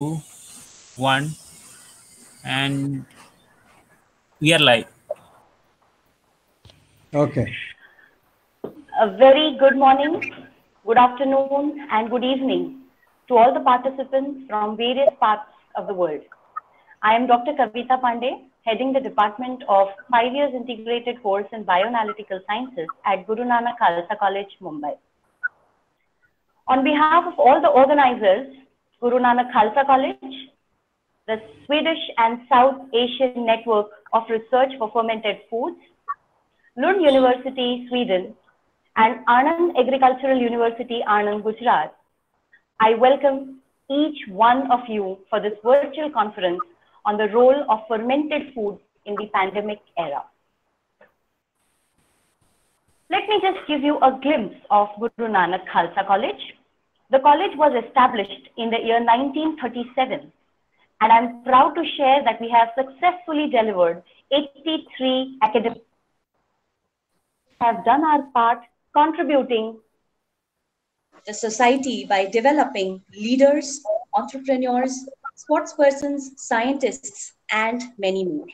two, one, and we are live. Okay. A very good morning, good afternoon, and good evening to all the participants from various parts of the world. I am Dr. Kavita Pandey, heading the Department of Five Years Integrated Course in Bioanalytical Sciences at Guru Nanak Khalsa College, Mumbai. On behalf of all the organizers, Guru Nanak Khalsa College, the Swedish and South Asian Network of Research for Fermented Foods, Lund University, Sweden, and Anand Agricultural University, Anand, Gujarat, I welcome each one of you for this virtual conference on the role of fermented food in the pandemic era. Let me just give you a glimpse of Guru Nanak Khalsa College. The college was established in the year 1937 and I'm proud to share that we have successfully delivered 83 academic have done our part contributing the society by developing leaders, entrepreneurs, sportspersons, scientists, and many more.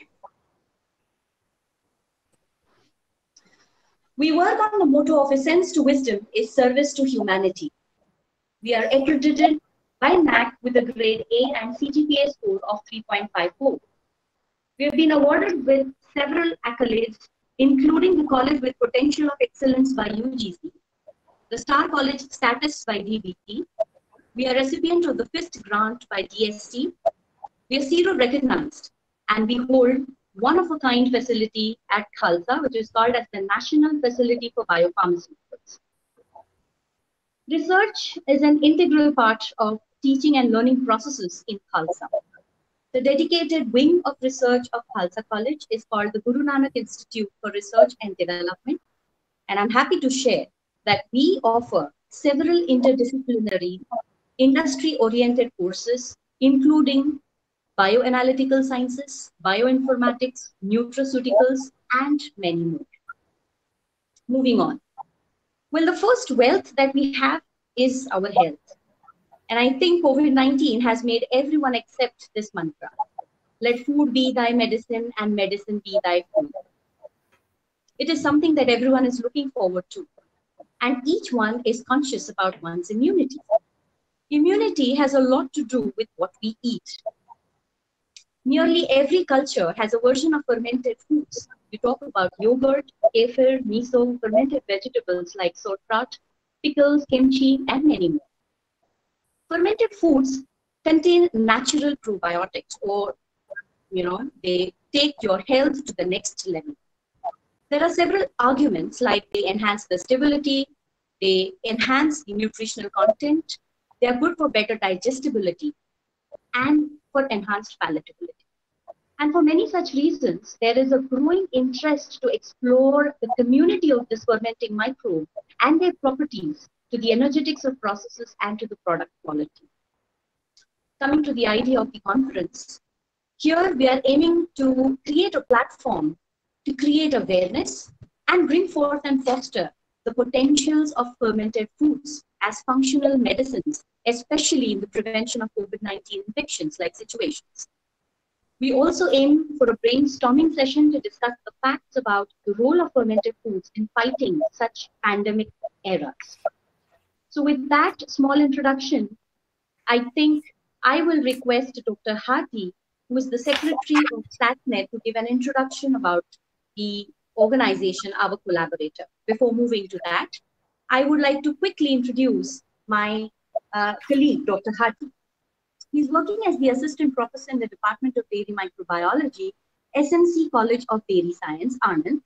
We work on the motto of essence to wisdom is service to humanity. We are accredited by NAAC with a grade A and CGPA score of 3.54. We have been awarded with several accolades, including the College with Potential of Excellence by UGC, the Star College status by DBT. We are recipient of the FIST grant by DST. We are SIRO recognized and we hold one of a kind facility at Khalsa, which is called as the National Facility for Biopharmaceuticals. Research is an integral part of teaching and learning processes in Khalsa. The dedicated wing of research of Khalsa College is called the Guru Nanak Institute for Research and Development. And I'm happy to share that we offer several interdisciplinary, industry-oriented courses, including bioanalytical sciences, bioinformatics, nutraceuticals, and many more. Moving on. Well, the first wealth that we have is our health. And I think COVID 19 has made everyone accept this mantra let food be thy medicine and medicine be thy food. It is something that everyone is looking forward to. And each one is conscious about one's immunity. Immunity has a lot to do with what we eat. Nearly every culture has a version of fermented foods. We talk about yogurt, kefir, miso, fermented vegetables like sauerkraut, pickles, kimchi, and many more. Fermented foods contain natural probiotics or, you know, they take your health to the next level. There are several arguments like they enhance the stability, they enhance the nutritional content, they are good for better digestibility, and for enhanced palatability. And for many such reasons, there is a growing interest to explore the community of this fermenting microbe and their properties to the energetics of processes and to the product quality. Coming to the idea of the conference, here we are aiming to create a platform to create awareness and bring forth and foster the potentials of fermented foods as functional medicines, especially in the prevention of COVID 19 infections like situations. We also aim for a brainstorming session to discuss the facts about the role of fermented foods in fighting such pandemic eras. So with that small introduction, I think I will request Dr. Hati, who is the secretary of SASNET, to give an introduction about the organization, our collaborator. Before moving to that, I would like to quickly introduce my uh, colleague, Dr. Hati. He's working as the assistant professor in the Department of Dairy Microbiology, SMC College of Dairy Science, Anand.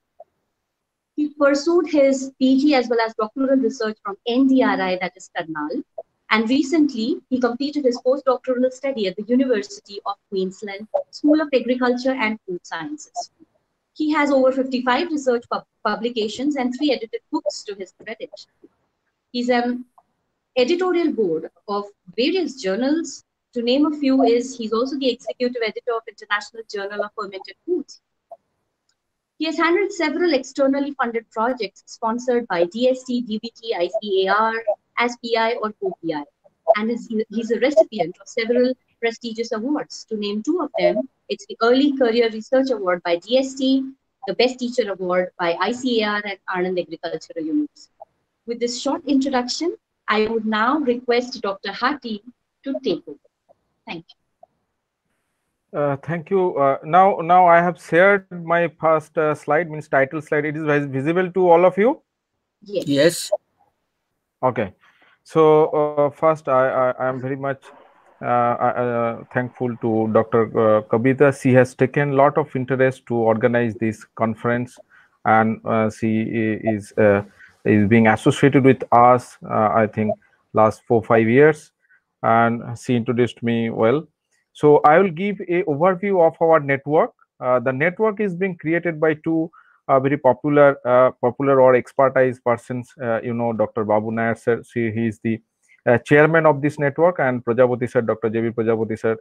He pursued his PG as well as doctoral research from NDRI, that is Karnal. And recently, he completed his postdoctoral study at the University of Queensland School of Agriculture and Food Sciences. He has over 55 research pub publications and three edited books to his credit. He's an editorial board of various journals. To name a few is he's also the executive editor of International Journal of Fermented Foods. He has handled several externally funded projects sponsored by DST, DBT, ICAR, SPI, or COPI, and is, he's a recipient of several prestigious awards. To name two of them, it's the Early Career Research Award by DST, the Best Teacher Award by ICAR and Anand Agricultural University. With this short introduction, I would now request Dr. Hati to take over. Thank you. Uh, thank you. Uh, now, now I have shared my first uh, slide, means title slide. It is visible to all of you. Yes. Yes. Okay. So uh, first, I, I I am very much uh, uh, thankful to Dr. Uh, Kavita. She has taken a lot of interest to organize this conference, and uh, she is uh, is being associated with us. Uh, I think last four five years, and she introduced me well. So I will give a overview of our network. Uh, the network is being created by two uh, very popular uh, popular or expertise persons uh, you know dr babu nair sir she, he is the uh, chairman of this network and prajapati sir dr jb prajapati sir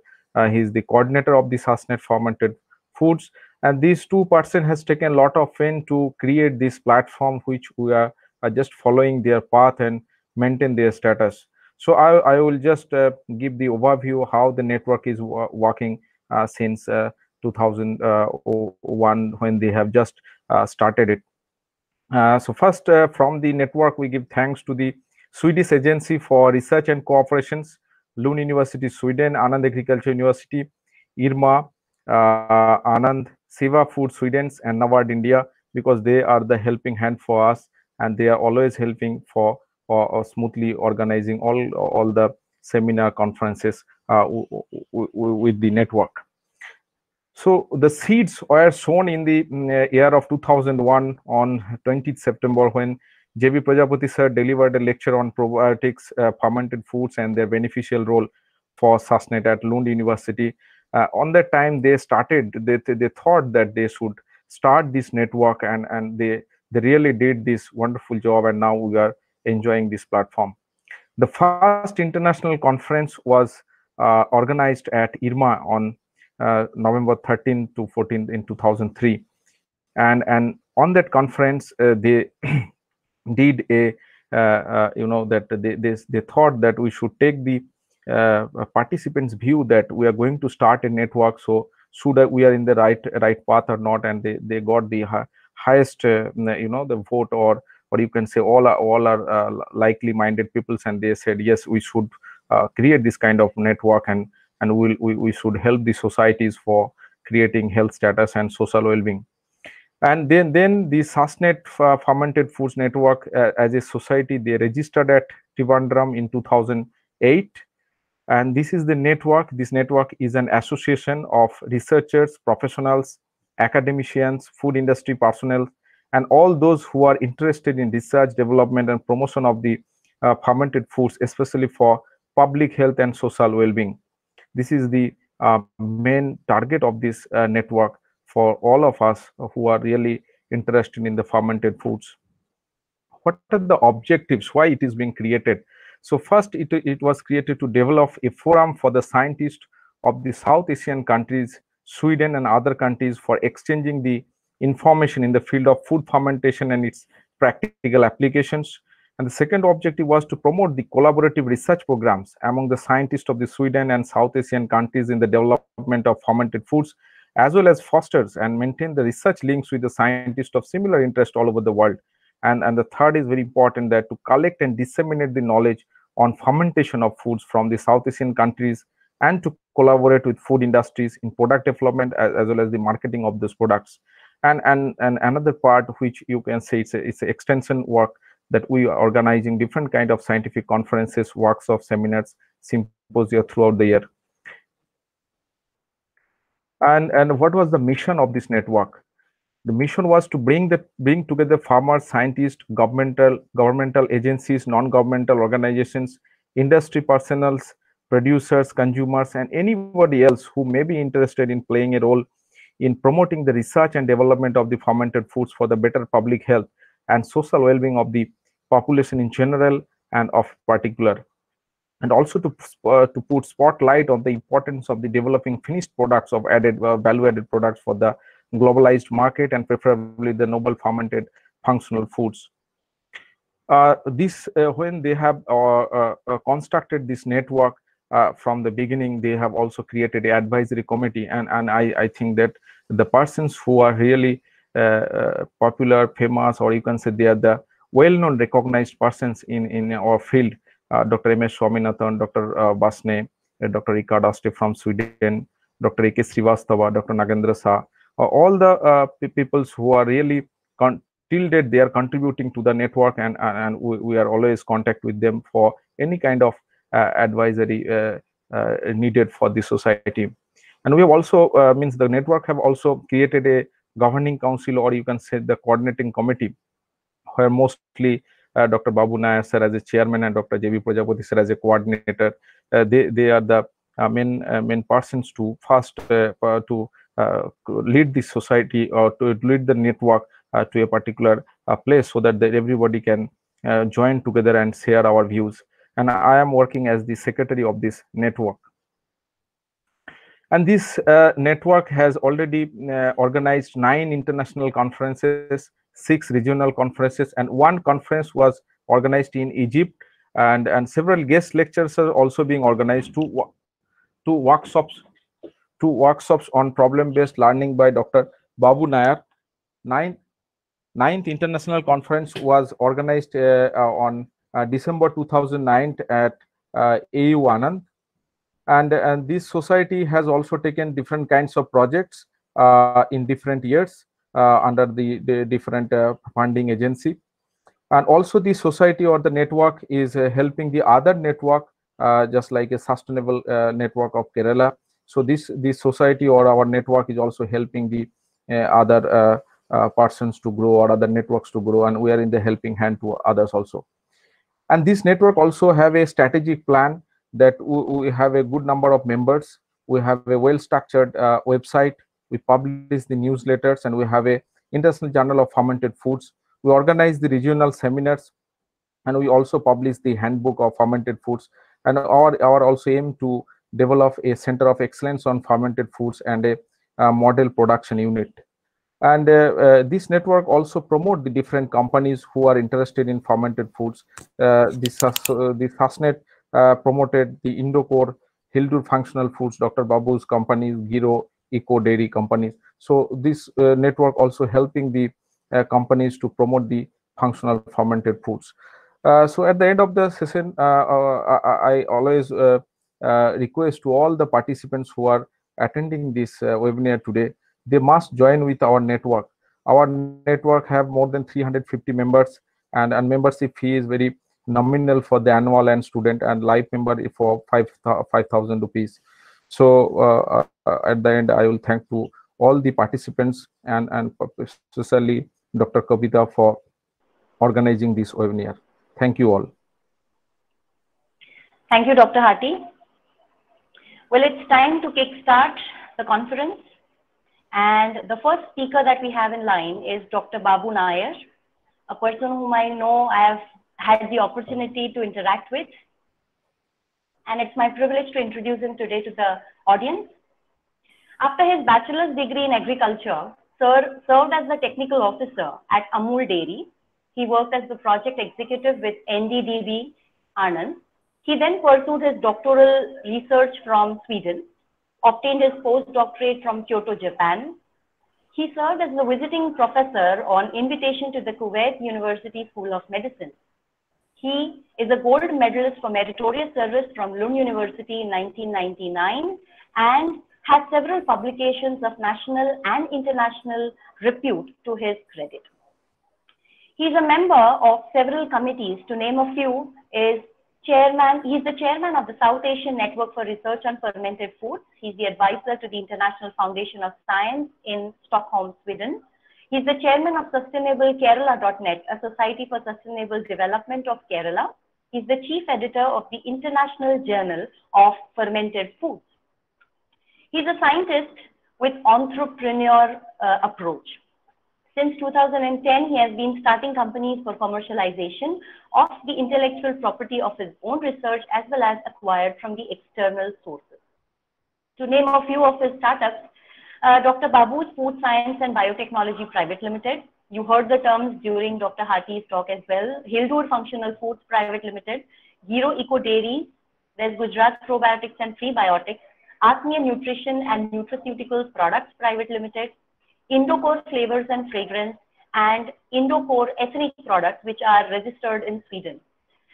he is the coordinator of the sasnet fermented foods and these two person has taken a lot of pain to create this platform which we are, are just following their path and maintain their status so i, I will just uh, give the overview how the network is working uh, since uh, 2001 when they have just uh, started it. Uh, so first, uh, from the network, we give thanks to the Swedish Agency for Research and Cooperations, Lund University, Sweden, Anand Agriculture University, IRMA, Anand, Siva Food Sweden, and NABARD India, because they are the helping hand for us, and they are always helping for, for uh, smoothly organizing all all the seminar conferences uh, with the network. So the seeds were sown in the mm, year of 2001 on 20th September when J.B. Prajapati sir delivered a lecture on probiotics, uh, fermented foods and their beneficial role for Sasnet at Lund University. Uh, on that time, they started, they, they thought that they should start this network and, and they, they really did this wonderful job and now we are enjoying this platform. The first international conference was uh, organized at IRMA on uh, November 13 to 14 in 2003, and and on that conference uh, they did a uh, uh, you know that they, they they thought that we should take the uh, participants' view that we are going to start a network. So should we are in the right right path or not? And they they got the highest uh, you know the vote or or you can say all are all are uh, likely minded peoples and they said yes we should uh, create this kind of network and and we'll, we, we should help the societies for creating health status and social well-being. And then then the sasnet uh, fermented foods network uh, as a society they registered at trivandrum in 2008 and this is the network. This network is an association of researchers professionals academicians food industry personnel and all those who are interested in research development and promotion of the uh, fermented foods especially for public health and social well-being. This is the uh, main target of this uh, network for all of us who are really interested in the fermented foods. What are the objectives? Why it is being created? So first it, it was created to develop a forum for the scientists of the south asian countries sweden and other countries for exchanging the information in the field of food fermentation and its practical applications. And the second objective was to promote the collaborative research programs among the scientists of the sweden and south asian countries in the development of fermented foods as well as fosters and maintain the research links with the scientists of similar interest all over the world. And and the third is very important that to collect and disseminate the knowledge on fermentation of foods from the south asian countries and to collaborate with food industries in product development as, as well as the marketing of those products. And and and another part which you can say it's a, it's a extension work that we are organizing different kind of scientific conferences workshops seminars symposia throughout the year. And and what was the mission of this network? The mission was to bring the bring together farmers scientists governmental governmental agencies non-governmental organizations industry personnel producers consumers and anybody else who may be interested in playing a role in promoting the research and development of the fermented foods for the better public health and social well-being of the population in general and of particular. And also to uh, to put spotlight on the importance of the developing finished products of added uh, value added products for the globalized market and preferably the noble fermented functional foods. Uh, this uh, when they have uh, uh, constructed this network uh, from the beginning, they have also created an advisory committee. And, and I, I think that the persons who are really uh, uh, popular, famous, or you can say they are the well-known recognized persons in, in our field, uh, Dr. M.S. Swaminathan, Dr. Uh, Basne, Dr. Rickard Öste from Sweden, Dr. A.K. Srivastava, Dr. Nagendra Shah, all the peoples who are really till date they are contributing to the network and, and we, we are always contact with them for any kind of advisory uh, uh, needed for the society and we have also means the network have also created a governing council or you can say the coordinating committee where mostly uh, Dr. Babu Nair sir as a chairman and Dr. J.B. Prajapati sir as a coordinator. Uh, they, they are the uh, main, main persons to first to lead the society or to lead the network to a particular place so that everybody can join together and share our views and I am working as the secretary of this network. And this uh, network has already uh, organized nine international conferences, six regional conferences, and one conference was organized in Egypt. And, and several guest lectures are also being organized, two, two workshops, two workshops on problem-based learning by Dr. Babu Nair. Nine, ninth international conference was organized uh, uh on Uh, December 2009 at uh, AU Anand. And, and this society has also taken different kinds of projects uh, in different years uh, under the, the different uh, funding agency. And also the society or the network is helping the other network, just like a sustainable network of Kerala. So this, this society or our network is also helping the other uh, persons to grow or other networks to grow and we are in the helping hand to others also and this network also have a strategic plan that we, have a good number of members. We have a well structured uh, website. We publish the newsletters and we have a international journal of fermented foods. We organize the regional seminars and we also publish the handbook of fermented foods. And our, our also aim to develop a center of excellence on fermented foods and a, a model production unit and uh, uh, this network also promote the different companies who are interested in fermented foods uh, this uh, the SASNET uh, promoted the Indocore Hildur Functional Foods Dr. Babu's companies Giro Eco Dairy companies so this uh, network also helping the uh, companies to promote the functional fermented foods so at the end of the session I, I, always request to all the participants who are attending this webinar today they must join with our network. Our network have more than 350 members and, and membership fee is very nominal for the annual and student and life member for 5000 rupees. So uh, uh, at the end i will thank to all the participants and and especially dr kavita for organizing this webinar. Thank you all. Thank you dr hati. Well it's time to kick start the conference and the first speaker that we have in line is Dr. Babu Nair, a person whom I know I have had the opportunity to interact with. And it's my privilege to introduce him today to the audience. After his bachelor's degree in agriculture, Sir served as the technical officer at Amul Dairy. He worked as the project executive with NDDB Anand. He then pursued his doctoral research from Sweden obtained his postdoctorate from Kyoto, Japan. He served as the visiting professor on invitation to the Kuwait University School of Medicine. He is a gold medalist for meritorious service from Lund University in 1999 and has several publications of national and international repute to his credit. He is a member of several committees. To name a few is chairman, he's the chairman of the South Asian Network for Research on Fermented Foods. He's the advisor to the International Foundation of Science in Stockholm, Sweden. He's the chairman of Sustainable Kerala.net, a society for sustainable development of Kerala. He's the chief editor of the International Journal of Fermented Foods. He's a scientist with entrepreneur uh, approach. Since 2010, he has been starting companies for commercialization of the intellectual property of his own research as well as acquired from the external sources. To name a few of his startups, uh, Dr. Babu's Food Science and Biotechnology Private Limited. You heard the terms during Dr. Hati's talk as well. Hildur Functional Foods Private Limited, Giro Eco Dairy, there's Gujarat Probiotics and Prebiotics, Atmiya Nutrition and Nutraceuticals Products Private Limited, Indocore Flavors and Fragrance, and Indocore ethnic products, which are registered in Sweden.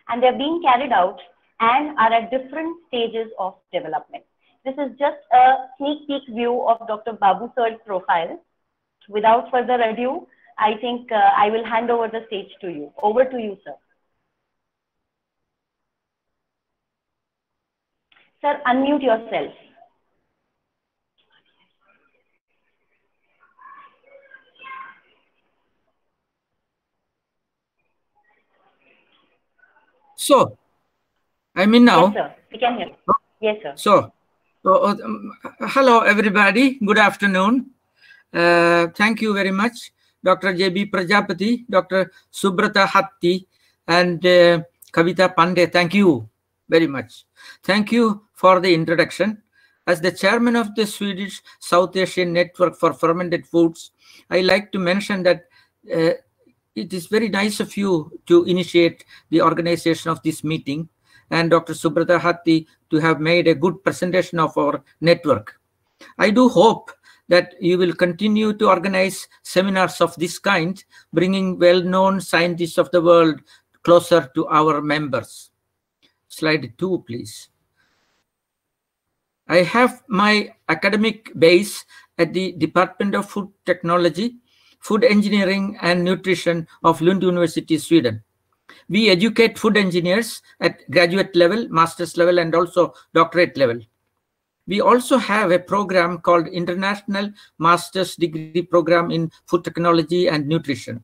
And they're being carried out and are at different stages of development. This is just a sneak peek view of Dr. Babu sir's profile. Without further ado, I think uh, I will hand over the stage to you. Over to you, sir. Sir, unmute yourself. So, I mean now. Yes, sir. We can hear. Yes, sir. So, so, um, hello everybody. Good afternoon. Uh, thank you very much, Dr. J.B. Prajapati, Dr. Subrata Hati, and uh, Kavita Pandey. Thank you very much. Thank you for the introduction. As the chairman of the Swedish South Asian Network for Fermented Foods, I like to mention that uh, it is very nice of you to initiate the organization of this meeting and Dr. Subrata Hati to have made a good presentation of our network. I do hope that you will continue to organize seminars of this kind, bringing well-known scientists of the world closer to our members. Slide two, please. I have my academic base at the Department of Food Technology, Food Engineering and Nutrition of Lund University, Sweden. We educate food engineers at graduate level, master's level, and also doctorate level. We also have a program called International Master's Degree Program in Food Technology and Nutrition.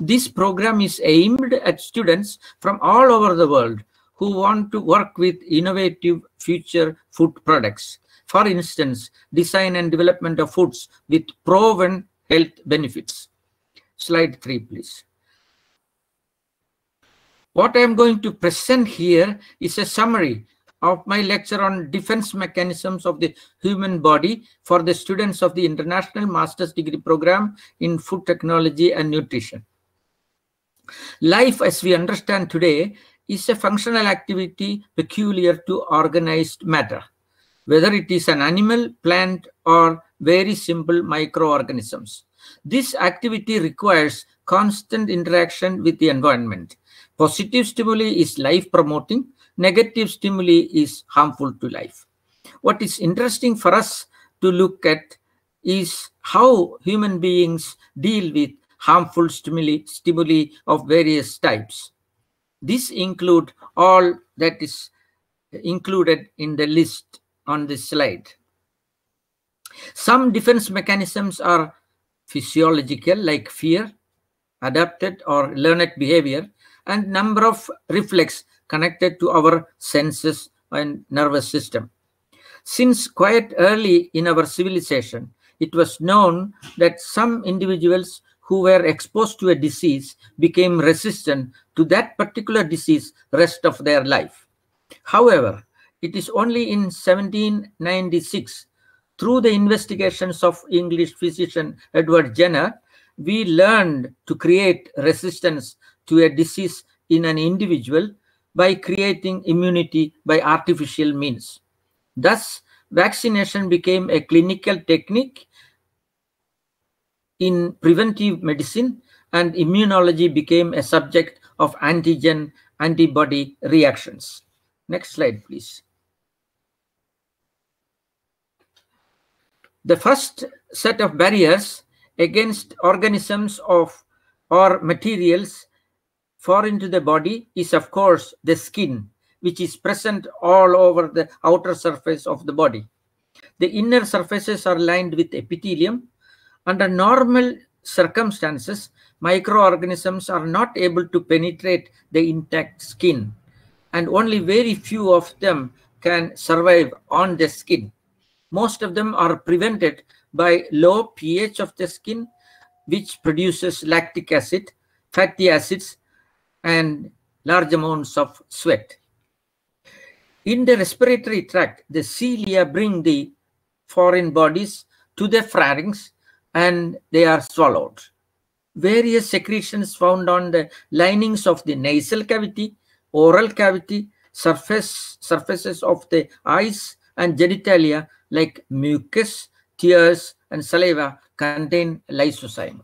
This program is aimed at students from all over the world who want to work with innovative future food products. For instance, design and development of foods with proven health benefits. Slide three, please. What I am going to present here is a summary of my lecture on defense mechanisms of the human body for the students of the International Master's Degree Program in Food Technology and Nutrition. Life as we understand today is a functional activity peculiar to organized matter, whether it is an animal, plant, or very simple microorganisms. This activity requires constant interaction with the environment. Positive stimuli is life promoting, negative stimuli is harmful to life. What is interesting for us to look at is how human beings deal with harmful stimuli, stimuli of various types. This include all that is included in the list on this slide. Some defense mechanisms are physiological like fear, adapted or learned behavior, and number of reflex connected to our senses and nervous system. Since quite early in our civilization, it was known that some individuals who were exposed to a disease became resistant to that particular disease rest of their life. However, it is only in 1796, through the investigations of English physician Edward Jenner, we learned to create resistance to a disease in an individual by creating immunity by artificial means. Thus, vaccination became a clinical technique in preventive medicine and immunology became a subject of antigen antibody reactions. Next slide, please. The first set of barriers against organisms of or materials foreign to the body is of course the skin which is present all over the outer surface of the body. The inner surfaces are lined with epithelium. Under normal circumstances, microorganisms are not able to penetrate the intact skin and only very few of them can survive on the skin. Most of them are prevented by low pH of the skin, which produces lactic acid, fatty acids, and large amounts of sweat. In the respiratory tract, the cilia bring the foreign bodies to the pharynx and they are swallowed. Various secretions found on the linings of the nasal cavity, oral cavity, surface surfaces of the eyes and genitalia like mucus, tears, and saliva contain lysozyme.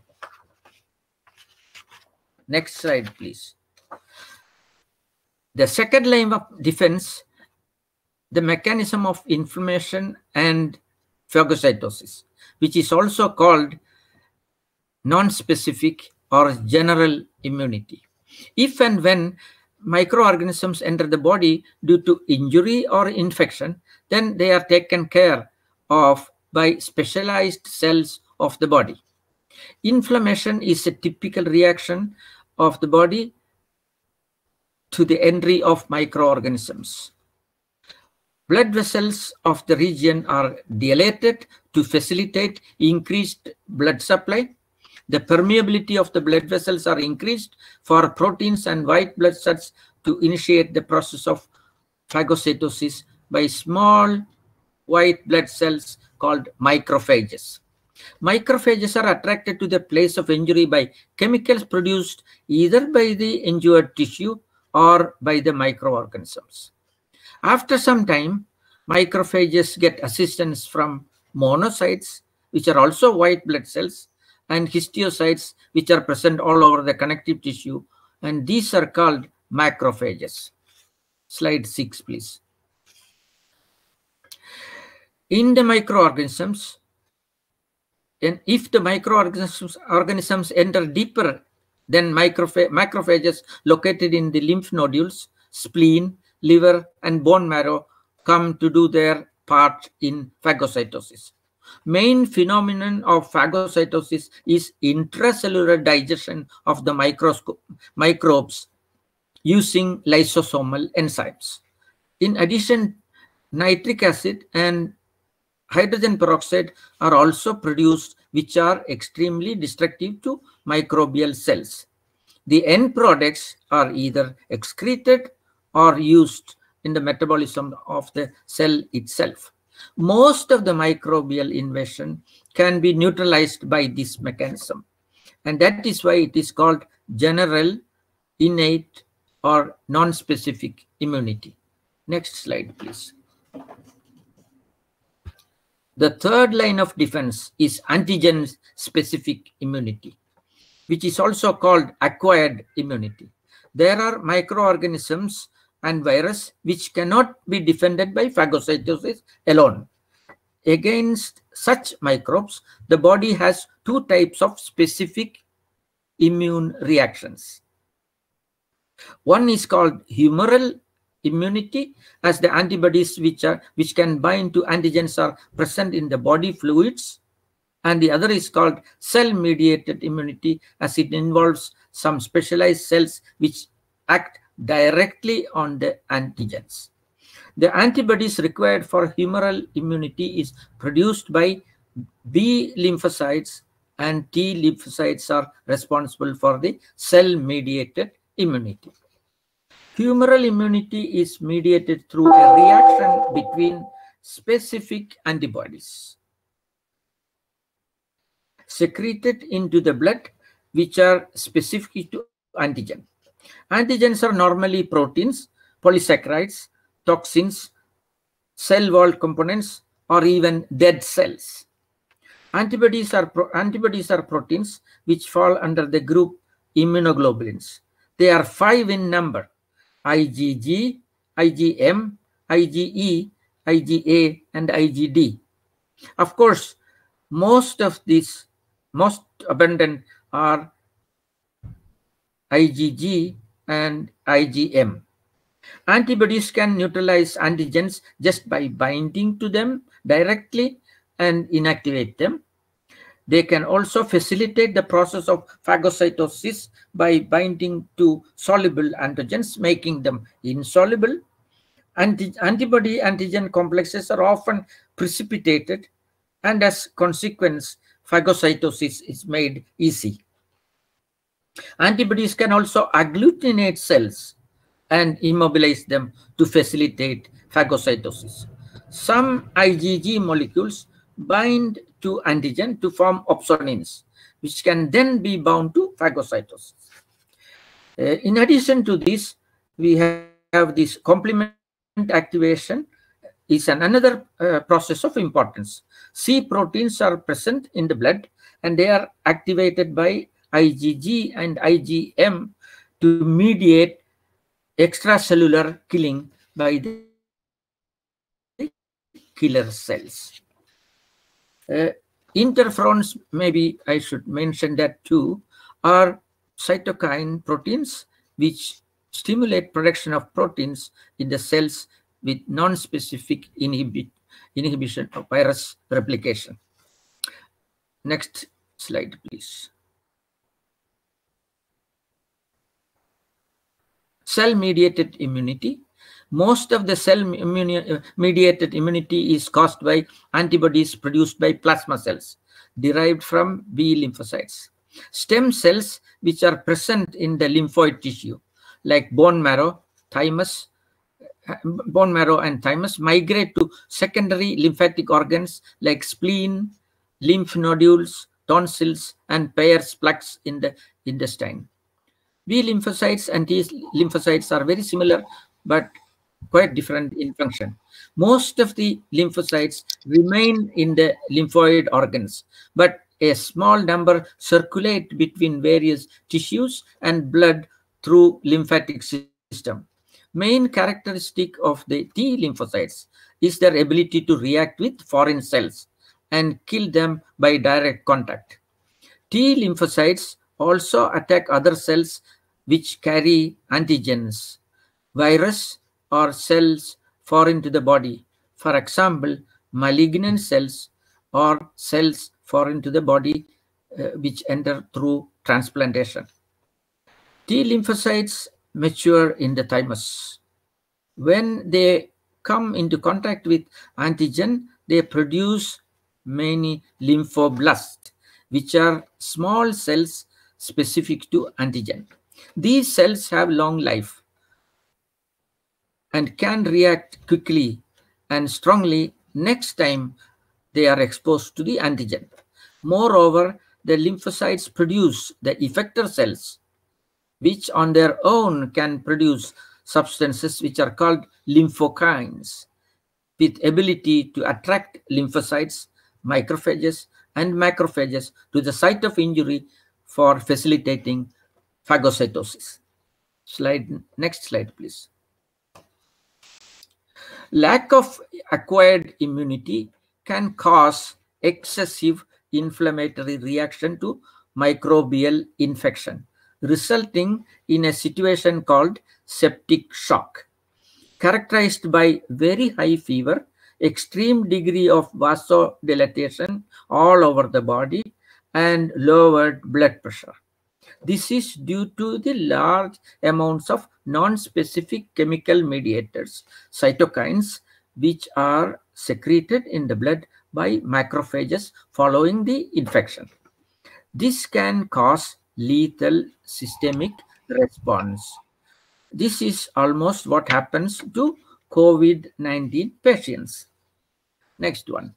Next slide, please. The second line of defense, the mechanism of inflammation and phagocytosis, which is also called non-specific or general immunity. If and when microorganisms enter the body due to injury or infection, then they are taken care of by specialized cells of the body. Inflammation is a typical reaction of the body to the entry of microorganisms. Blood vessels of the region are dilated to facilitate increased blood supply. The permeability of the blood vessels are increased for proteins and white blood cells to initiate the process of phagocytosis by small white blood cells called macrophages. Macrophages are attracted to the place of injury by chemicals produced either by the injured tissue or by the microorganisms. After some time, macrophages get assistance from monocytes, which are also white blood cells, and histiocytes, which are present all over the connective tissue, and these are called macrophages. Slide 6, please. In the microorganisms, and if the microorganisms organisms enter deeper than macrophages located in the lymph nodules, spleen, liver, and bone marrow come to do their part in phagocytosis. Main phenomenon of phagocytosis is intracellular digestion of the microbes using lysosomal enzymes. In addition, nitric acid and hydrogen peroxide are also produced which are extremely destructive to microbial cells. The end products are either excreted or used in the metabolism of the cell itself. Most of the microbial invasion can be neutralized by this mechanism. And that is why it is called general, innate, or non-specific immunity. Next slide, please. The third line of defense is antigen-specific immunity, which is also called acquired immunity. There are microorganisms and virus which cannot be defended by phagocytosis alone. Against such microbes, the body has two types of specific immune reactions. One is called humoral immunity as the antibodies which are which can bind to antigens are present in the body fluids and the other is called cell mediated immunity as it involves some specialized cells which act directly on the antigens the antibodies required for humoral immunity is produced by b lymphocytes and t lymphocytes are responsible for the cell mediated immunity Humoral immunity is mediated through a reaction between specific antibodies secreted into the blood which are specific to antigen. Antigens are normally proteins, polysaccharides, toxins, cell wall components, or even dead cells. Antibodies are, antibodies are proteins which fall under the group immunoglobulins. They are five in number IgG, IgM, IgE, IgA, and IgD. Of course, most of these, most abundant are IgG and IgM. Antibodies can neutralize antigens just by binding to them directly and inactivate them. They can also facilitate the process of phagocytosis by binding to soluble antigens, making them insoluble. Anti antibody antigen complexes are often precipitated, and as consequence, phagocytosis is made easy. Antibodies can also agglutinate cells and immobilize them to facilitate phagocytosis. Some IgG molecules bind to antigen to form opsonins, which can then be bound to phagocytosis. Uh, in addition to this, we have have this complement activation is an another uh, process of importance. C proteins are present in the blood and they are activated by IgG and IgM to mediate extracellular killing by the killer cells. Uh, interferons, maybe I should mention that too, are cytokine proteins which stimulate production of proteins in the cells with non-specific inhibit inhibition of virus replication. Next slide, please. Cell-mediated immunity. Most of the cell-mediated immunity is caused by antibodies produced by plasma cells derived from B lymphocytes. Stem cells, which are present in the lymphoid tissue, like bone marrow, thymus, bone marrow and thymus migrate to secondary lymphatic organs like spleen, lymph nodules, tonsils, and Peyer's plaques in the intestine. B lymphocytes and T lymphocytes are very similar, but quite different in function. Most of the lymphocytes remain in the lymphoid organs, but a small number circulate between various tissues and blood through lymphatic system. Main characteristic of the T lymphocytes is their ability to react with foreign cells and kill them by direct contact. T lymphocytes also attack other cells which carry antigens, virus or cells foreign to the body. For example, malignant cells or cells foreign to the body uh, which enter through transplantation. T lymphocytes mature in the thymus. When they come into contact with antigen, they produce many lymphoblasts, which are small cells specific to antigen. These cells have long life and can react quickly and strongly next time they are exposed to the antigen. Moreover, the lymphocytes produce the effector cells, which on their own can produce substances which are called lymphokines with ability to attract lymphocytes, macrophages, and macrophages to the site of injury for facilitating phagocytosis. Slide, next slide, please. Lack of acquired immunity can cause excessive inflammatory reaction to microbial infection, resulting in a situation called septic shock, characterized by very high fever, extreme degree of vasodilatation all over the body, and lowered blood pressure. This is due to the large amounts of non-specific chemical mediators, cytokines, which are secreted in the blood by macrophages following the infection. This can cause lethal systemic response. This is almost what happens to COVID-19 patients. Next one.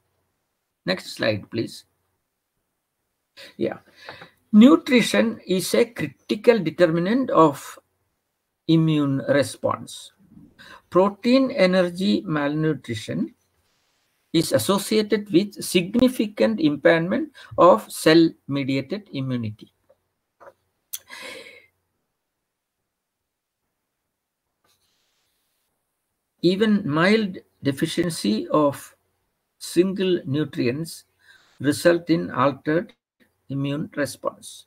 Next slide, please. Yeah. Nutrition is a critical determinant of immune response. Protein energy malnutrition is associated with significant impairment of cell-mediated immunity. Even mild deficiency of single nutrients result in altered immune response.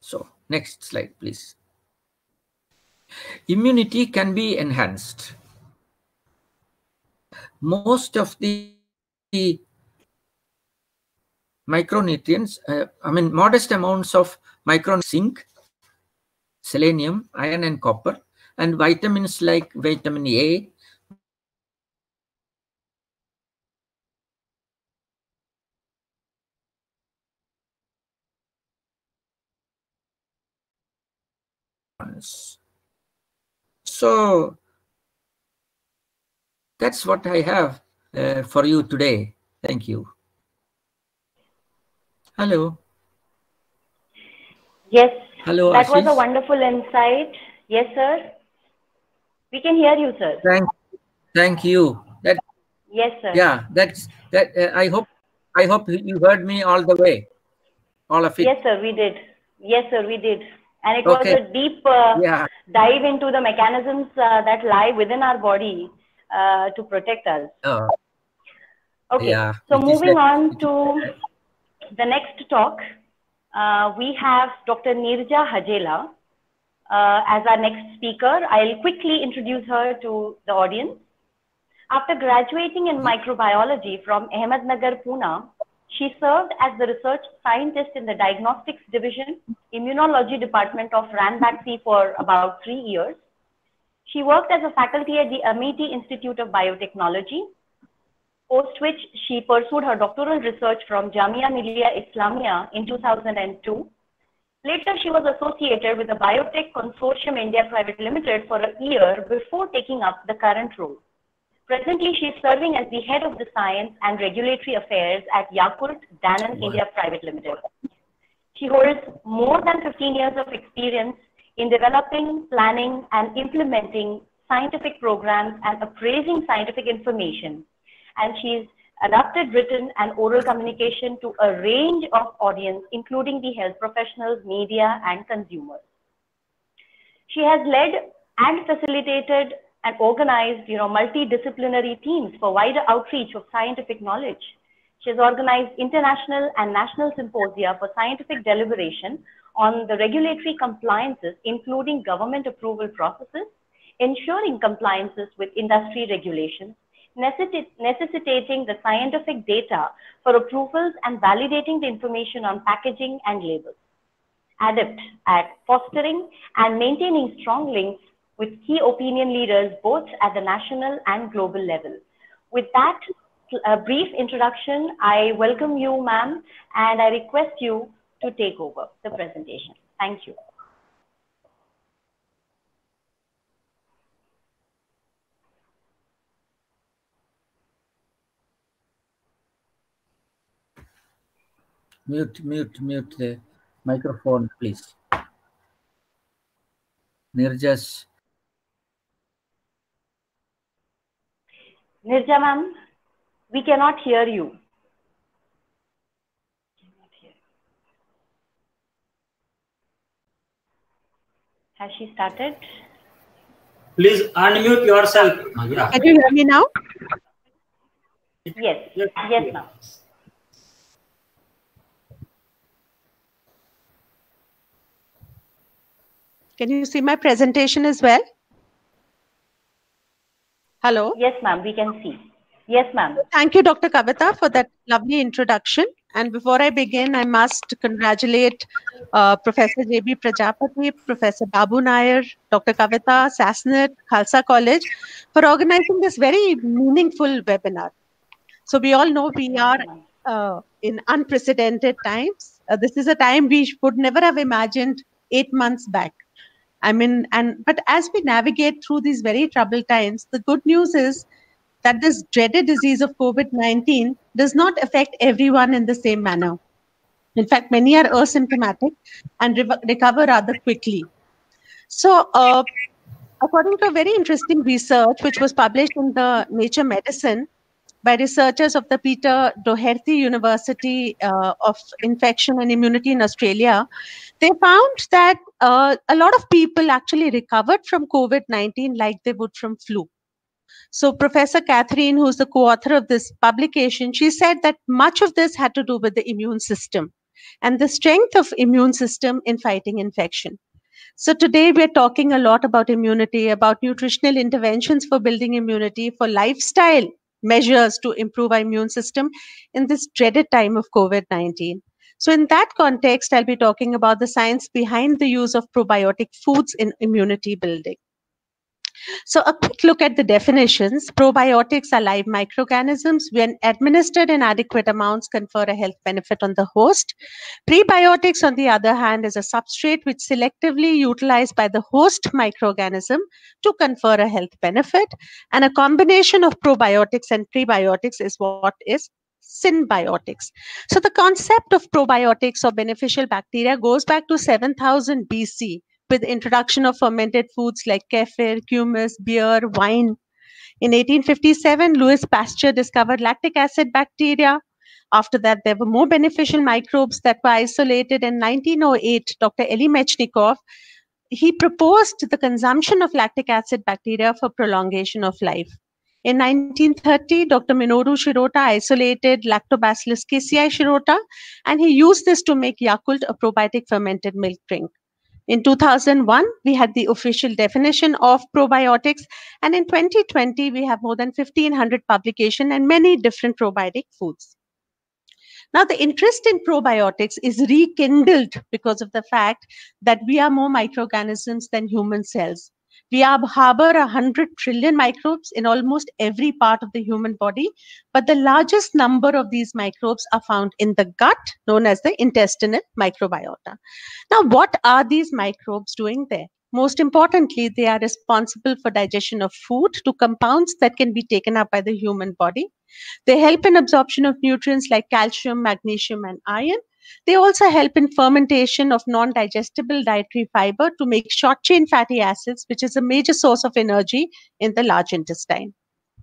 So next slide, please. Immunity can be enhanced. Most of the micronutrients, uh, I mean, modest amounts of micron zinc, selenium, iron, and copper, and vitamins like vitamin A, So that's what I have uh, for you today. Thank you. Hello. Yes. Hello. That was a wonderful insight. Yes, sir. We can hear you, sir. Thank, thank you. That Yes, sir. yeah, that's that. Uh, I hope I hope you heard me all the way, all of it. Yes, sir, we did. Yes, sir, we did. And it was a deep uh, Yeah, dive into the mechanisms uh, that lie within our body uh, to protect us. uh, Okay. Yeah, So it moving on to the next talk, uh, we have Dr. Nirja Hajela uh, as our next speaker. I'll quickly introduce her to the audience. After graduating in microbiology from Ahmednagar, Pune, she served as the research scientist in the diagnostics division, immunology department of Ranbaxy for about three years. She worked as a faculty at the Amity Institute of Biotechnology, post which she pursued her doctoral research from Jamia Millia Islamia in 2002. Later, she was associated with the Biotech Consortium India Private Limited for a year before taking up the current role. Presently, she is serving as the head of the science and regulatory affairs at Yakult Danone India Private Limited. She holds more than 15 years of experience in developing, planning, and implementing scientific programs and appraising scientific information. And she's adapted written and oral communication to a range of audience, including the health professionals, media, and consumers. She has led and facilitated and organized, you know, multidisciplinary teams for wider outreach of scientific knowledge. She has organized international and national symposia for scientific deliberation on the regulatory compliances, including government approval processes, ensuring compliances with industry regulations, necessit- necessitating the scientific data for approvals and validating the information on packaging and labels. Adept at fostering and maintaining strong links with key opinion leaders both at the national and global level. With that a brief introduction, I welcome you, ma'am, and I request you to take over the presentation. Thank you. mute, mute, mute the microphone, please. Nirjas, Nirja, ma'am, we cannot hear you. Has she started? Please unmute yourself. Yeah. Can you hear me now? Yes, yes, ma'am. Can you see my presentation as well? Hello. Yes, ma'am, we can see. Yes, ma'am. Thank you, Dr. Kavita, for that lovely introduction. And before I begin, I must congratulate uh, Professor J.B. Prajapati, Professor Babu Nair, Dr. Kavita, SASNET, Khalsa College for organizing this very meaningful webinar. So we all know we are uh, in unprecedented times. Uh, this is a time we would never have imagined eight months back. I mean, and but as we navigate through these very troubled times, the good news is that this dreaded disease of COVID 19 does not affect everyone in the same manner. In fact, many are asymptomatic and re- recover rather quickly. So, uh, according to a very interesting research which was published in the Nature Medicine by researchers of the Peter Doherty University uh, of Infection and Immunity in Australia, they found that uh, a lot of people actually recovered from COVID 19 like they would from flu. So, Professor Catherine, who's the co author of this publication, she said that much of this had to do with the immune system and the strength of immune system in fighting infection. So today we're talking a lot about immunity, about nutritional interventions for building immunity, for lifestyle measures to improve our immune system in this dreaded time of COVID-19. So in that context, I'll be talking about the science behind the use of probiotic foods in immunity building. So, a quick look at the definitions. Probiotics are live microorganisms. When administered in adequate amounts, confer a health benefit on the host. Prebiotics, on the other hand, is a substrate which selectively utilized by the host microorganism to confer a health benefit. And a combination of probiotics and prebiotics is what is synbiotics. So, the concept of probiotics or beneficial bacteria goes back to 7000 BC with introduction of fermented foods like kefir, kumis, beer, wine. In 1857, Louis Pasteur discovered lactic acid bacteria. After that, there were more beneficial microbes that were isolated. In 1908, Dr. Elie Metchnikoff, he proposed the consumption of lactic acid bacteria for prolongation of life. In 1930, Dr. Minoru Shirota isolated Lactobacillus casei shirota, and he used this to make Yakult a probiotic fermented milk drink. In 2001, we had the official definition of probiotics, and in 2020, we have more than 1500 publication and many different probiotic foods. Now, the interest in probiotics is rekindled because of the fact that we are more microorganisms than human cells. We harbor 100 trillion microbes in almost every part of the human body, but the largest number of these microbes are found in the gut, known as the intestinal microbiota. Now, what are these microbes doing there? Most importantly, they are responsible for digestion of food to compounds that can be taken up by the human body. They help in absorption of nutrients like calcium, magnesium, and iron. They also help in fermentation of non-digestible dietary fiber to make short-chain fatty acids, which is a major source of energy in the large intestine.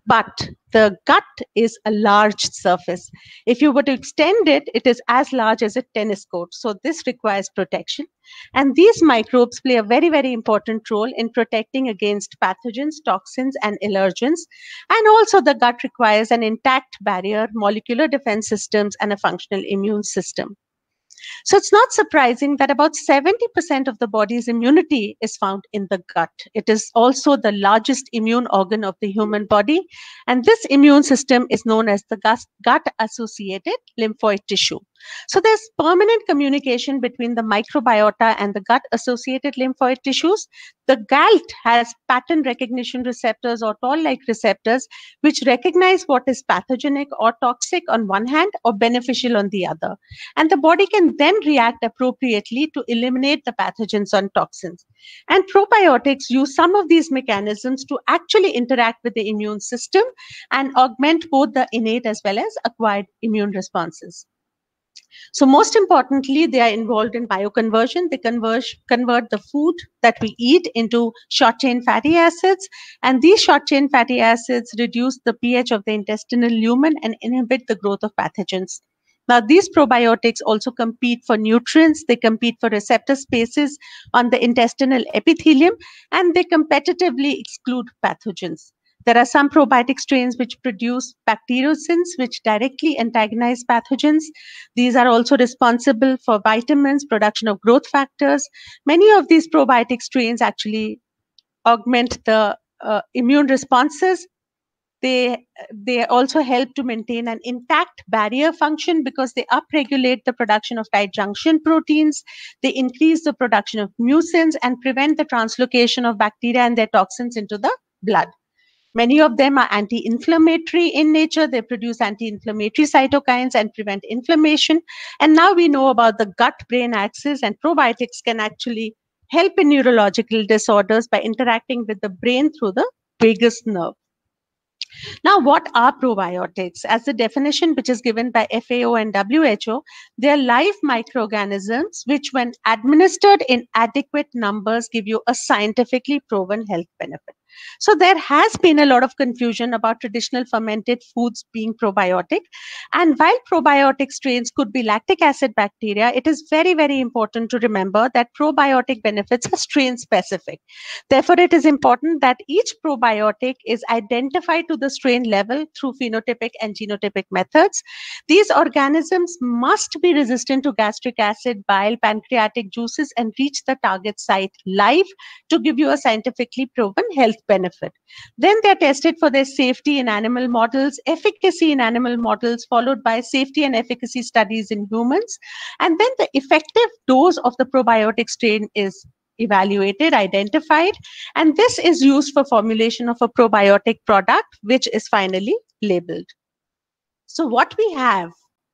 But the gut is a large surface. If you were to extend it, it is as large as a tennis court. So this requires protection. And these microbes play a very, very important role in protecting against pathogens, toxins, and allergens. And also the gut requires an intact barrier, molecular defense systems, and a functional immune system. So it's not surprising that about 70% of the body's immunity is found in the gut. It is also the largest immune organ of the human body. And this immune system is known as the gut associated lymphoid tissue. So there's permanent communication between the microbiota and the gut associated lymphoid tissues. The GALT has pattern recognition receptors or toll like receptors, which recognize what is pathogenic or toxic on one hand or beneficial on the other. And the body can then react appropriately to eliminate the pathogens and toxins. And probiotics use some of these mechanisms to actually interact with the immune system and augment both the innate as well as acquired immune responses. So most importantly, they are involved in bioconversion. They convert, convert the food that we eat into short-chain fatty acids. And these short-chain fatty acids reduce the pH of the intestinal lumen and inhibit the growth of pathogens. Now, these probiotics also compete for nutrients, they compete for receptor spaces on the intestinal epithelium, and they competitively exclude pathogens. There are some probiotic strains which produce bacteriocins, which directly antagonize pathogens. These are also responsible for vitamins, production of growth factors. Many of these probiotic strains actually augment the uh, immune responses. They, they also help to maintain an intact barrier function because they upregulate the production of tight junction proteins. They increase the production of mucins and prevent the translocation of bacteria and their toxins into the blood. Many of them are anti-inflammatory in nature. They produce anti-inflammatory cytokines and prevent inflammation. And now we know about the gut-brain axis and probiotics can actually help in neurological disorders by interacting with the brain through the vagus nerve. Now, what are probiotics? As the definition which is given by FAO and WHO, they are live microorganisms which, when administered in adequate numbers, give you a scientifically proven health benefit. So there has been a lot of confusion about traditional fermented foods being probiotic. And while probiotic strains could be lactic acid bacteria, it is very, very important to remember that probiotic benefits are strain specific. Therefore, it is important that each probiotic is identified to the strain level through phenotypic and genotypic methods. These organisms must be resistant to gastric acid, bile, pancreatic juices, and reach the target site live to give you a scientifically proven health benefit. Then they're tested for their safety in animal models, efficacy in animal models, followed by safety and efficacy studies in humans. And then the effective dose of the probiotic strain is evaluated, identified, and this is used for formulation of a probiotic product, which is finally labeled. So what we have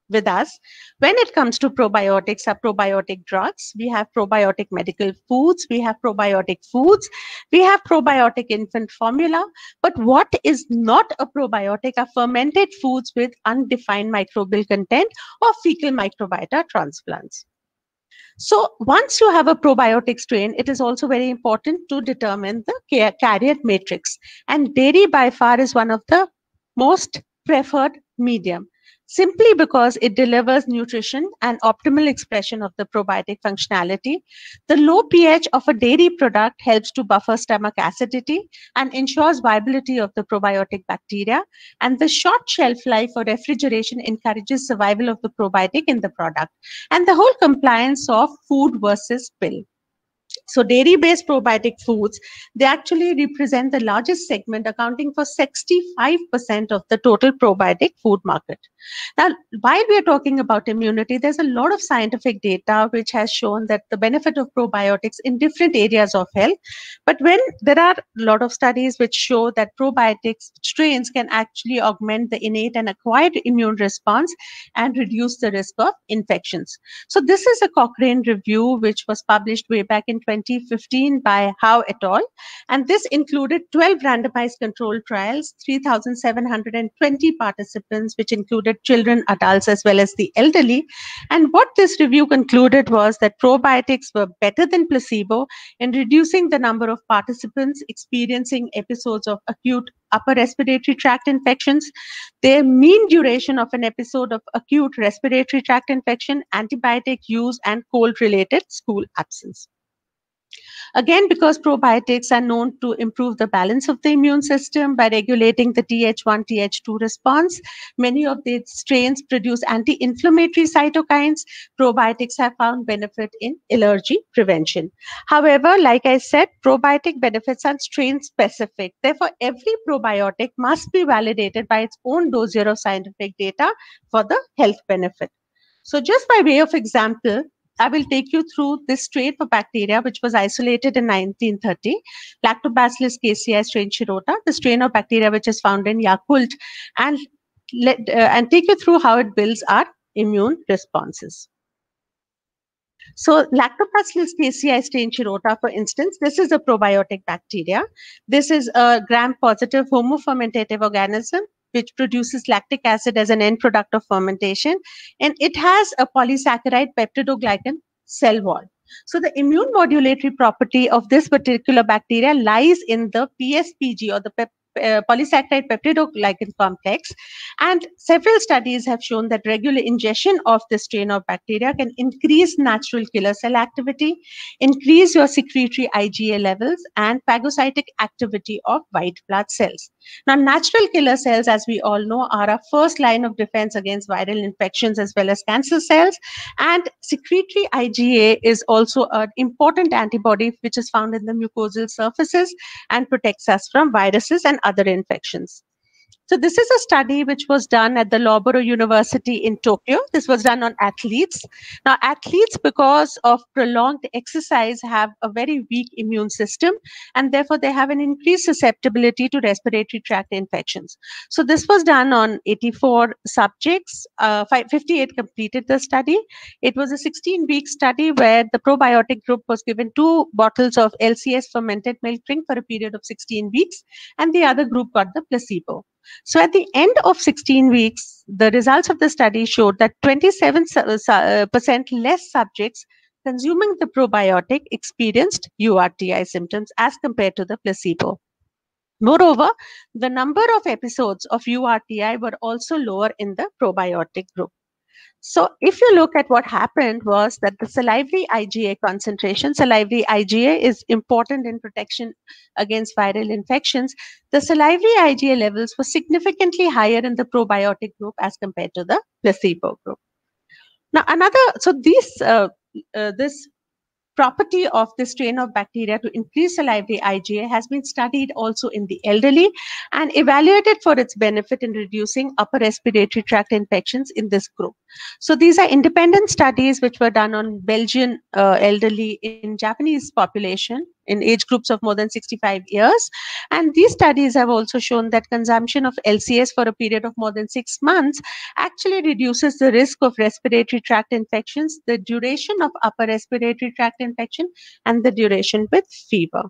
with us. When it comes to probiotics are probiotic drugs we have probiotic medical foods we have probiotic foods we have probiotic infant formula. But what is not a probiotic are fermented foods with undefined microbial content or fecal microbiota transplants. So once you have a probiotic strain, it is also very important to determine the carrier matrix. And dairy by far is one of the most preferred medium simply because it delivers nutrition and optimal expression of the probiotic functionality. The low pH of a dairy product helps to buffer stomach acidity and ensures viability of the probiotic bacteria. And the short shelf life or refrigeration encourages survival of the probiotic in the product. And the whole compliance of food versus pill. So dairy-based probiotic foods, they actually represent the largest segment accounting for 65% of the total probiotic food market. Now, while we are talking about immunity, there's a lot of scientific data which has shown that the benefit of probiotics in different areas of health. But when there are a lot of studies which show that probiotics strains can actually augment the innate and acquired immune response and reduce the risk of infections. So this is a Cochrane review which was published way back in 2015 by Hao et al. And this included 12 randomized controlled trials, 3,720 participants, which included children, adults, as well as the elderly. And what this review concluded was that probiotics were better than placebo in reducing the number of participants experiencing episodes of acute upper respiratory tract infections, their mean duration of an episode of acute respiratory tract infection, antibiotic use, and cold related school absence. Again, because probiotics are known to improve the balance of the immune system by regulating the Th1, Th2 response, many of these strains produce anti-inflammatory cytokines. Probiotics have found benefit in allergy prevention. However, like I said, probiotic benefits are strain specific. Therefore, every probiotic must be validated by its own dossier of scientific data for the health benefit. So just by way of example, I will take you through this strain for bacteria, which was isolated in 1930, Lactobacillus casei strain Shirota, the strain of bacteria which is found in Yakult, and let uh, and take you through how it builds our immune responses. So Lactobacillus casei strain Shirota, for instance, this is a probiotic bacteria. This is a gram-positive homofermentative organism which produces lactic acid as an end product of fermentation. And it has a polysaccharide peptidoglycan cell wall. So the immune modulatory property of this particular bacteria lies in the PSPG or the pep uh, polysaccharide peptidoglycan complex. And several studies have shown that regular ingestion of this strain of bacteria can increase natural killer cell activity, increase your secretory IgA levels, and phagocytic activity of white blood cells. Now, natural killer cells, as we all know, are our first line of defense against viral infections as well as cancer cells. And secretory IgA is also an important antibody which is found in the mucosal surfaces and protects us from viruses and other infections. So this is a study which was done at the Loughborough University in Tokyo. This was done on athletes. Now, athletes, because of prolonged exercise, have a very weak immune system, and therefore they have an increased susceptibility to respiratory tract infections. So this was done on 84 subjects. Uh, 58 completed the study. It was a 16-week study where the probiotic group was given two bottles of LCS fermented milk drink for a period of 16 weeks, and the other group got the placebo. So at the end of 16 weeks, the results of the study showed that 27% uh, uh, less subjects consuming the probiotic experienced URTI symptoms as compared to the placebo. Moreover, the number of episodes of URTI were also lower in the probiotic group. So if you look at what happened was that the salivary IgA concentration, salivary IgA is important in protection against viral infections. The salivary IgA levels were significantly higher in the probiotic group as compared to the placebo group. Now another, so these, uh, uh, this property of this strain of bacteria to increase salivary IgA has been studied also in the elderly and evaluated for its benefit in reducing upper respiratory tract infections in this group. So these are independent studies which were done on Belgian uh, elderly in Japanese population in age groups of more than 65 years. And these studies have also shown that consumption of LCS for a period of more than six months actually reduces the risk of respiratory tract infections, the duration of upper respiratory tract infection, and the duration with fever.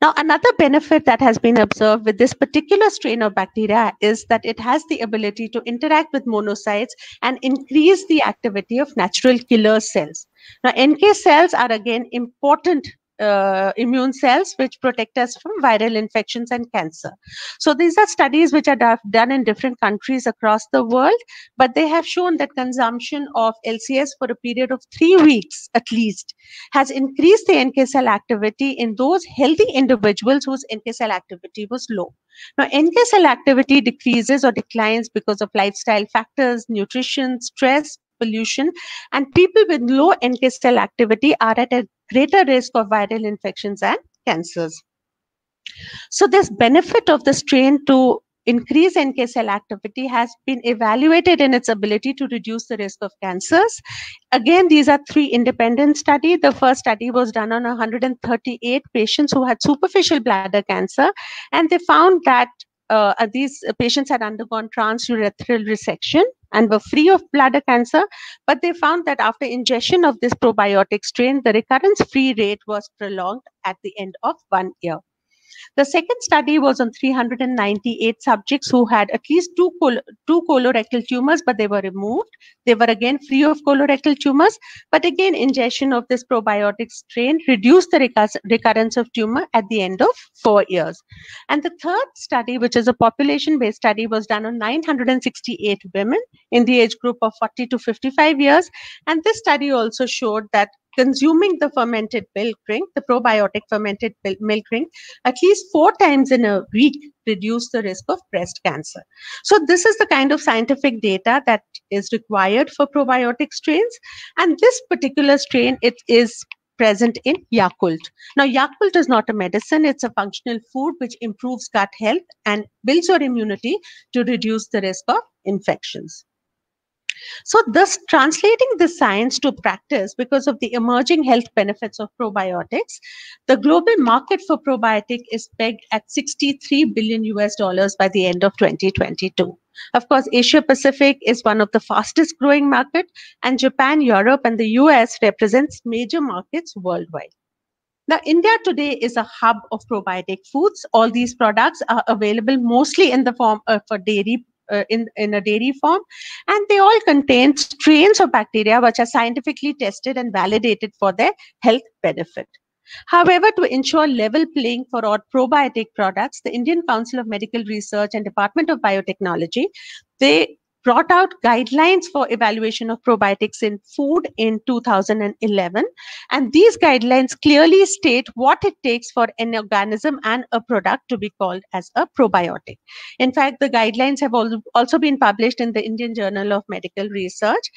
Now, another benefit that has been observed with this particular strain of bacteria is that it has the ability to interact with monocytes and increase the activity of natural killer cells. Now, NK cells are again important uh, immune cells which protect us from viral infections and cancer. So these are studies which are done in different countries across the world, but they have shown that consumption of LCS for a period of three weeks at least has increased the NK cell activity in those healthy individuals whose NK cell activity was low. Now, NK cell activity decreases or declines because of lifestyle factors, nutrition, stress, pollution, and people with low NK cell activity are at a greater risk of viral infections and cancers. So this benefit of the strain to increase NK cell activity has been evaluated in its ability to reduce the risk of cancers. Again, these are three independent studies. The first study was done on 138 patients who had superficial bladder cancer, and they found that uh, these patients had undergone transurethral resection and were free of bladder cancer, but they found that after ingestion of this probiotic strain, the recurrence free rate was prolonged at the end of one year. The second study was on 398 subjects who had at least two, col two colorectal tumors, but they were removed. They were again free of colorectal tumors, but again, ingestion of this probiotic strain reduced the recurrence of tumor at the end of four years. And the third study, which is a population-based study, was done on 968 women in the age group of 40 to 55 years. And this study also showed that consuming the fermented milk drink, the probiotic fermented milk drink, at least four times in a week reduce the risk of breast cancer. So this is the kind of scientific data that is required for probiotic strains. And this particular strain, it is present in Yakult. Now, Yakult is not a medicine, it's a functional food which improves gut health and builds your immunity to reduce the risk of infections. So, thus translating the science to practice because of the emerging health benefits of probiotics, the global market for probiotic is pegged at 63 billion US dollars by the end of 2022. Of course, Asia Pacific is one of the fastest growing market and Japan, Europe and the US represents major markets worldwide. Now, India today is a hub of probiotic foods. All these products are available mostly in the form of dairy uh, in, in a dairy form. And they all contain strains of bacteria which are scientifically tested and validated for their health benefit. However, to ensure level playing for all probiotic products, the Indian Council of Medical Research and Department of Biotechnology, they brought out guidelines for evaluation of probiotics in food in 2011. And these guidelines clearly state what it takes for an organism and a product to be called as a probiotic. In fact, the guidelines have also been published in the Indian Journal of Medical Research.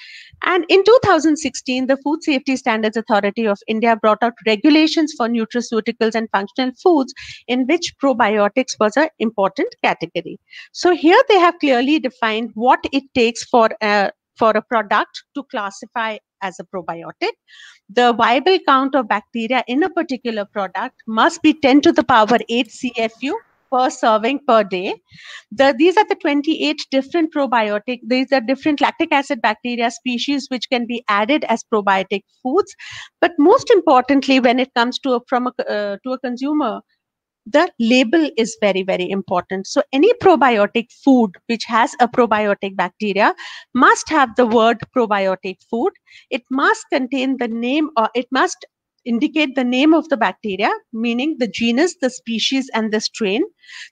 And in 2016, the Food Safety Standards Authority of India brought out regulations for nutraceuticals and functional foods in which probiotics was an important category. So here they have clearly defined what it takes for a, for a product to classify as a probiotic. The viable count of bacteria in a particular product must be 10 to the power 8 CFU per serving per day. The, these are the 28 different probiotic, these are different lactic acid bacteria species which can be added as probiotic foods. But most importantly, when it comes to a, from a, uh, to a consumer, the label is very, very important. So any probiotic food which has a probiotic bacteria must have the word probiotic food. It must contain the name or it must indicate the name of the bacteria, meaning the genus, the species, and the strain,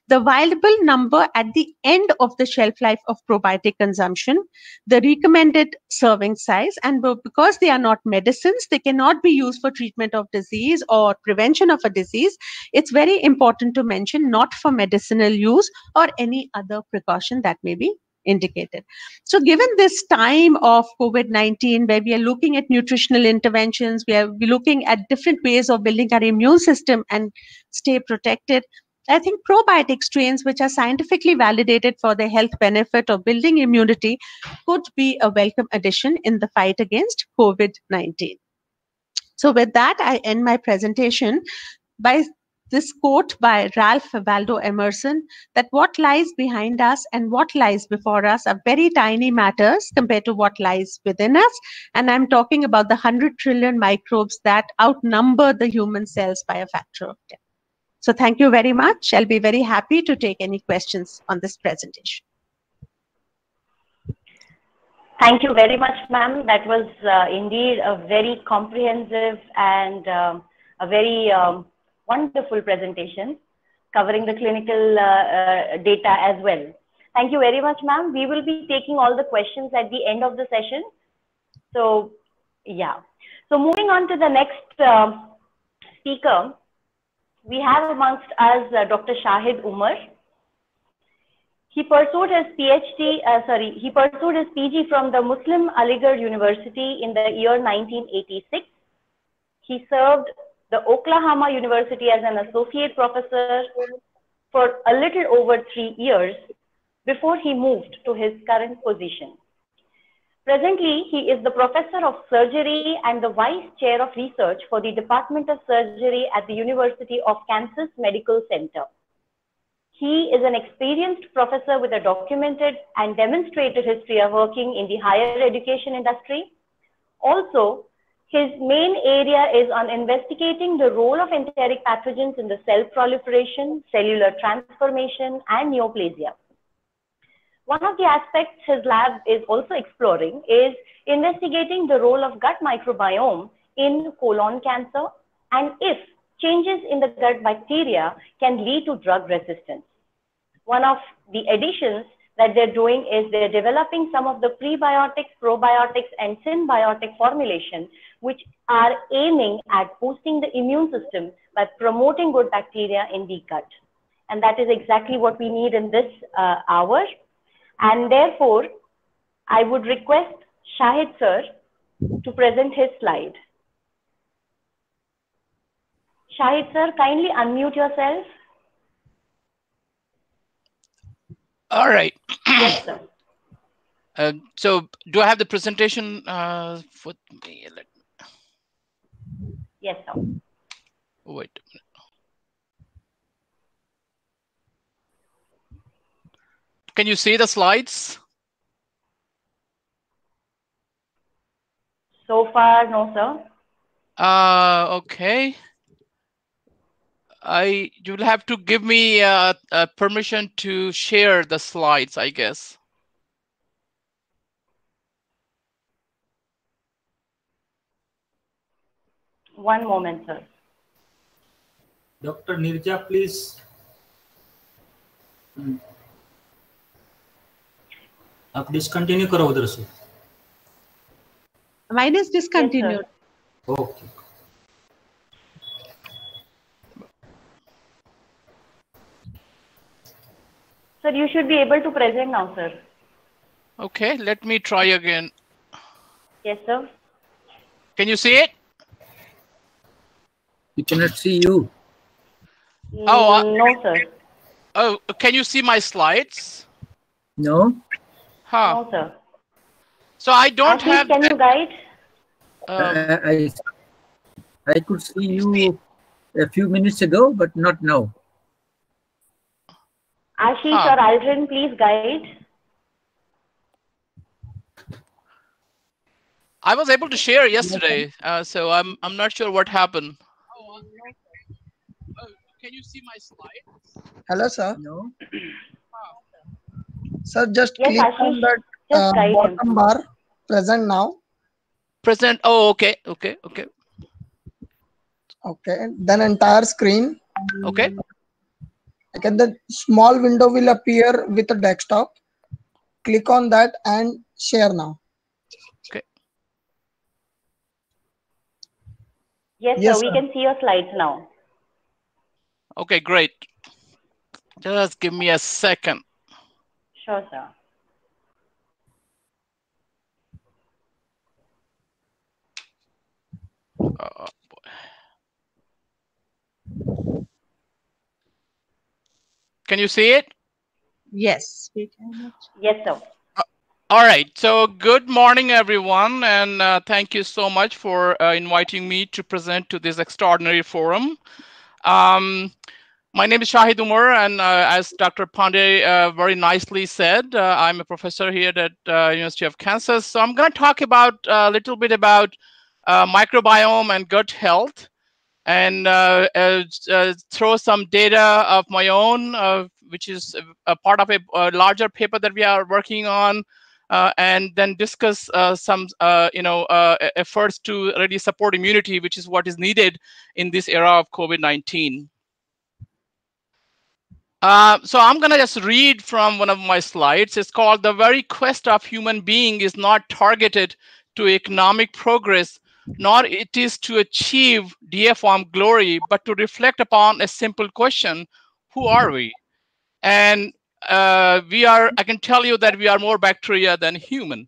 the viable number at the end of the shelf life of probiotic consumption, the recommended serving size, and because they are not medicines, they cannot be used for treatment of disease or prevention of a disease. It's very important to mention not for medicinal use or any other precaution that may be indicated. So given this time of COVID-19, where we are looking at nutritional interventions, we are looking at different ways of building our immune system and stay protected, I think probiotic strains, which are scientifically validated for their health benefit of building immunity, could be a welcome addition in the fight against COVID-19. So with that, I end my presentation by this quote by Ralph Waldo Emerson that what lies behind us and what lies before us are very tiny matters compared to what lies within us. And I'm talking about the 100 trillion microbes that outnumber the human cells by a factor of 10. So thank you very much. I'll be very happy to take any questions on this presentation. Thank you very much, ma'am. That was uh, indeed a very comprehensive and um, a very um, wonderful presentation covering the clinical uh, uh, data as well. Thank you very much, ma'am. We will be taking all the questions at the end of the session. So, yeah. So moving on to the next uh, speaker, we have amongst us uh, Dr. Shahid Umar. He pursued his PhD, uh, sorry, he pursued his PG from the Muslim Aligarh University in the year 1986. He served the Oklahoma University as an associate professor for a little over three years before he moved to his current position. Presently, he is the professor of surgery and the vice chair of research for the Department of Surgery at the University of Kansas Medical Center. He is an experienced professor with a documented and demonstrated history of working in the higher education industry. Also, his main area is on investigating the role of enteric pathogens in the cell proliferation, cellular transformation, and neoplasia. One of the aspects his lab is also exploring is investigating the role of gut microbiome in colon cancer and if changes in the gut bacteria can lead to drug resistance. One of the additions that they're doing is they're developing some of the prebiotics, probiotics, and synbiotic formulation, which are aiming at boosting the immune system by promoting good bacteria in the gut. And that is exactly what we need in this uh, hour. And therefore, I would request Shahid sir to present his slide. Shahid sir, kindly unmute yourself. All right. Yes, sir. Uh, so do I have the presentation uh, for me? Let Yes, sir. wait a minute. Can you see the slides? So far, no, sir. Uh, okay. I you'll have to give me uh, uh, permission to share the slides, I guess. One moment, sir. Dr. Nirja, please. हम्म. आप discontinue करो उधर से Mine is discontinued. Okay Sir, you should be able to present now, sir. Okay, let me try again. Yes, sir. Can you see it? We cannot see you. Oh, uh, Mm, no, sir. Oh, can you see my slides? No? Huh. No, sir. So I don't Ashish, have. can you guide? um, I, I, I could see you a few minutes ago, but not now. Ashish Huh. or Aldrin, please guide. I was able to share yesterday, uh, so I'm I'm not sure what happened. Oh, can you see my slides? Hello, sir. No? Sir, just Yes, click on Ashish. that Just uh, guide him. bottom bar, present now. Present. Oh, okay, okay, okay, Okay. Then entire screen. okay. Okay. The small window will appear with a desktop. Click on that and share now. okay Yes, Yes, sir. We sir. can see your slides now. Okay, great. Just give me a second. Sure, sir. Uh, can you see it? Yes. Yes, sir. All right. So, good morning, everyone, and uh, thank you so much for uh, inviting me to present to this extraordinary forum. Um, my name is Shahid Umar, and uh, as Dr. Pandey uh, very nicely said, uh, I'm a professor here at uh, University of Kansas. So, I'm going to talk about a little bit about uh, microbiome and gut health. And uh, uh, uh, throw some data of my own, uh, which is a part of a, a, larger paper that we are working on, uh, and then discuss uh, some, you know, efforts to really support immunity, which is what is needed in this era of COVID-19. Uh, so I'm to just read from one of my slides. It's called The Very Quest of Human Being is Not Targeted to Economic Progress, nor it is to achieve deiform glory, but to reflect upon a simple question, who are we? And uh, we are, I can tell you that we are more bacteria than human.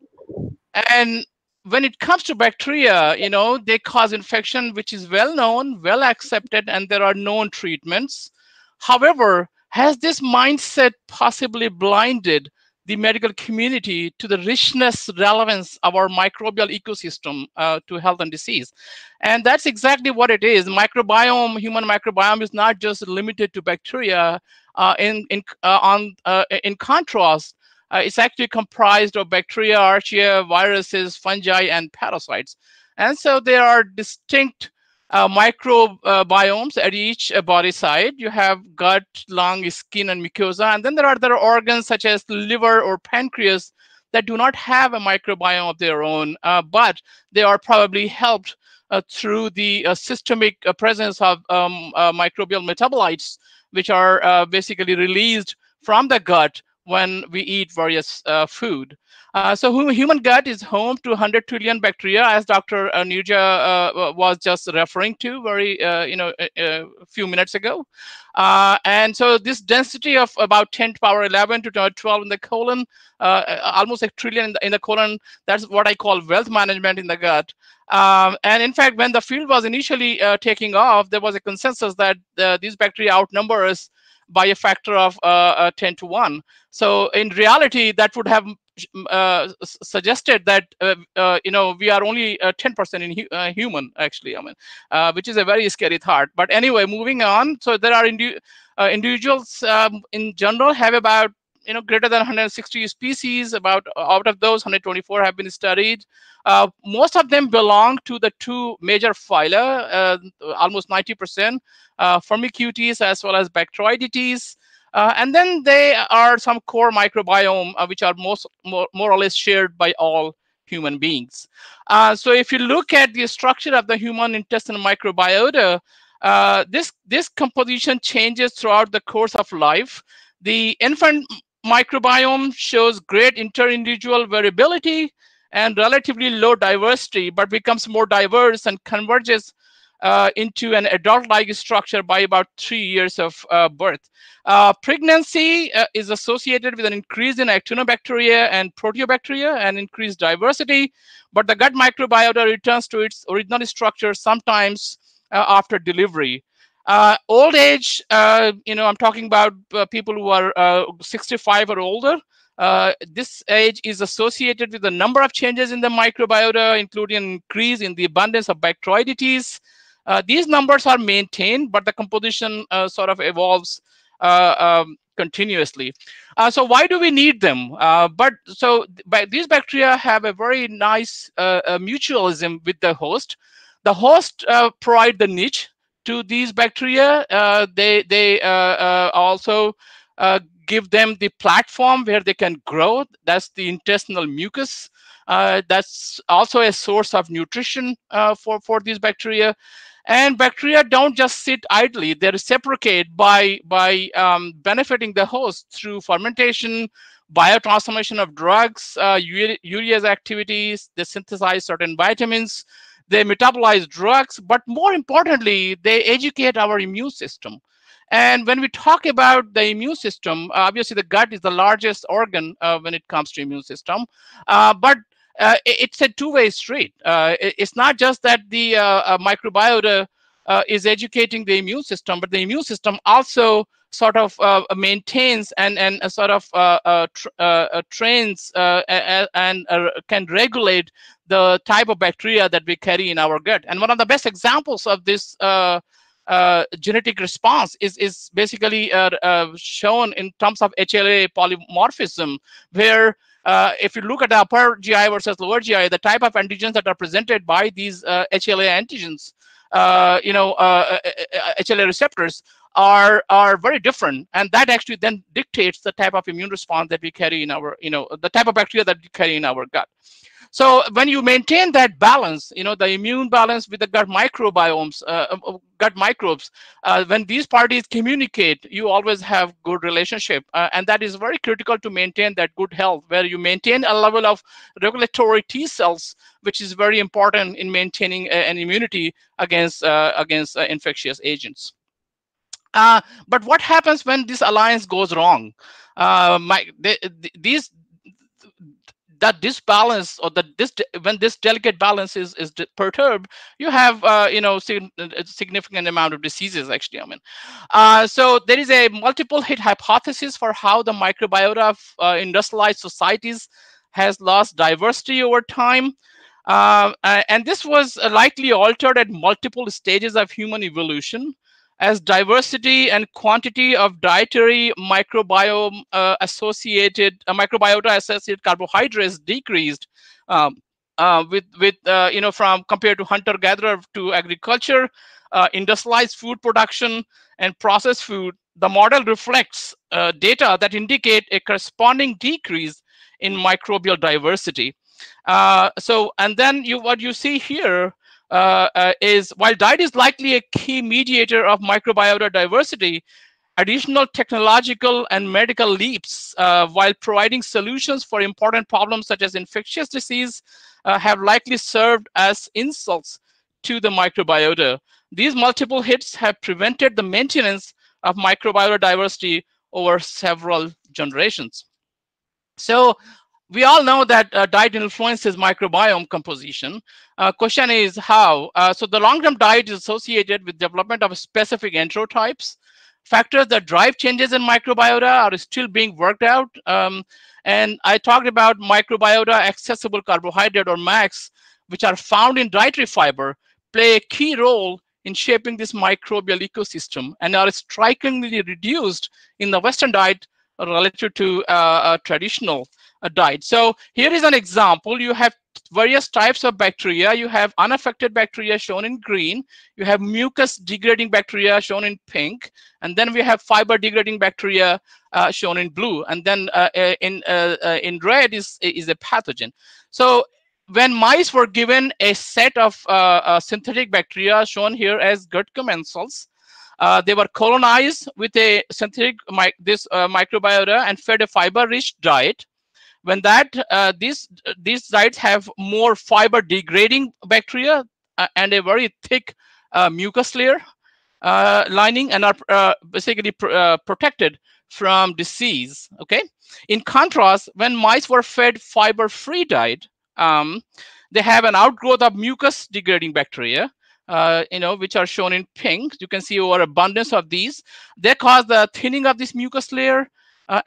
And when it comes to bacteria, you know, they cause infection, which is well known, well accepted, and there are known treatments. However, has this mindset possibly blinded the medical community to the richness, relevance of our microbial ecosystem uh, to health and disease? And that's exactly what it is. Microbiome, human microbiome is not just limited to bacteria. Uh, in, in, uh, on, uh, in contrast, uh, it's actually comprised of bacteria, archaea, viruses, fungi, and parasites. And so there are distinct uh, microbiomes at each uh, body side. You have gut, lung, skin, and mucosa. And then there are other organs such as liver or pancreas that do not have a microbiome of their own, uh, but they are probably helped uh, through the uh, systemic uh, presence of um, microbial metabolites, which are basically released from the gut when we eat various food. Uh, so human gut is home to 100 trillion bacteria, as Dr. Anuja uh, was just referring to very, uh, you know, a, a, few minutes ago. Uh, and so this density of about 10 to power 11 to 12 in the colon, uh, almost a trillion in the, in the, colon, that's what I call wealth management in the gut. Um, and in fact, when the field was initially taking off, there was a consensus that these bacteria outnumber us by a factor of uh, uh, 10 to 1. So in reality, that would have uh, suggested that uh, uh, you know we are only 10% in hu human actually i mean which is a very scary thought but anyway moving on so there are indi individuals um, in general have about you know greater than 160 species about out of those 124 have been studied uh, most of them belong to the two major phyla uh, almost 90 percent uh, firmicutes as well as bacteroidetes uh, and then there are some core microbiome uh, which are most more, more or less shared by all human beings. Uh, so if you look at the structure of the human intestinal microbiota, this, this composition changes throughout the course of life. The infant microbiome shows great inter-individual variability and relatively low diversity, but becomes more diverse and converges uh, into an adult-like structure by about three years of uh, birth. Uh, pregnancy uh, is associated with an increase in actinobacteria and proteobacteria and increased diversity, but the gut microbiota returns to its original structure sometimes uh, after delivery. Uh, old age, you know, I'm talking about people who are 65 or older. Uh, this age is associated with a number of changes in the microbiota, including an increase in the abundance of bacteroidetes, uh, these numbers are maintained, but the composition uh, sort of evolves uh, um, continuously. Uh, so why do we need them? Uh, but so these bacteria have a very nice uh, mutualism with the host. The host provide the niche to these bacteria. Uh, they they uh, uh, also give them the platform where they can grow. That's the intestinal mucus. that's also a source of nutrition for for these bacteria and bacteria don't just sit idly; they reciprocate by by um, benefiting the host through fermentation, biotransformation of drugs, uh, urease activities. They synthesize certain vitamins. They metabolize drugs, but more importantly, they educate our immune system. And when we talk about the immune system, obviously the gut is the largest organ uh, when it comes to immune system. Uh, but uh, it's a two-way street. Uh, it's not just that the uh, uh microbiota uh, is educating the immune system, but the immune system also sort of uh, maintains and and sort of tr trains and can regulate the type of bacteria that we carry in our gut. And one of the best examples of this uh, genetic response is, is basically uh, uh, shown in terms of HLA polymorphism, where uh, if you look at the upper GI versus lower GI, the type of antigens that are presented by these uh, HLA antigens uh, you know, uh, HLA receptors are are very different, and that actually then dictates the type of immune response that we carry in our, you know, the type of bacteria that we carry in our gut. So when you maintain that balance, you know, the immune balance with the gut microbiomes, uh, gut microbes, uh, when these parties communicate, you always have good relationship. Uh, and that is very critical to maintain that good health, where you maintain a level of regulatory T cells, which is very important in maintaining an immunity against, uh, against uh, infectious agents. Uh, but what happens when this alliance goes wrong? my, they, these that disbalance or that this when this delicate balance is is perturbed you have uh, you know a significant amount of diseases actually i mean. Uh, so there is a multiple hit hypothesis for how the microbiota of uh, industrialized societies has lost diversity over time. Uh, and this was likely altered at multiple stages of human evolution as diversity and quantity of dietary microbiome uh, associated uh, microbiota associated carbohydrates decreased um, uh, with with uh, you know from compared to hunter gatherer to agriculture uh, industrialized food production and processed food the model reflects uh, data that indicate a corresponding decrease in microbial diversity. So and then you what you see here is while diet is likely a key mediator of microbiota diversity, additional technological and medical leaps uh, while providing solutions for important problems such as infectious disease uh, have likely served as insults to the microbiota. These multiple hits have prevented the maintenance of microbiota diversity over several generations. So we all know that uh, diet influences microbiome composition. Uh, question is how? Uh, so the long-term diet is associated with development of specific enterotypes. Factors that drive changes in microbiota are still being worked out. Um, and I talked about microbiota accessible carbohydrate or MACs, which are found in dietary fiber, play a key role in shaping this microbial ecosystem and are strikingly reduced in the Western diet relative to uh, traditional died. So here is an example. You have various types of bacteria. You have unaffected bacteria shown in green. You have mucus degrading bacteria shown in pink. And then we have fiber degrading bacteria uh, shown in blue. And then uh, uh in, uh, uh, in red is, is a pathogen. So when mice were given a set of uh, synthetic bacteria shown here as gut commensals, they were colonized with a synthetic this microbiota and fed a fiber-rich diet when that uh, these these sites have more fiber degrading bacteria uh, and a very thick uh, mucus layer uh, lining and are uh, basically pr uh, protected from disease okay in contrast when mice were fed fiber free diet um, they have an outgrowth of mucus degrading bacteria uh, you know, which are shown in pink. You can see over abundance of these. They cause the thinning of this mucus layer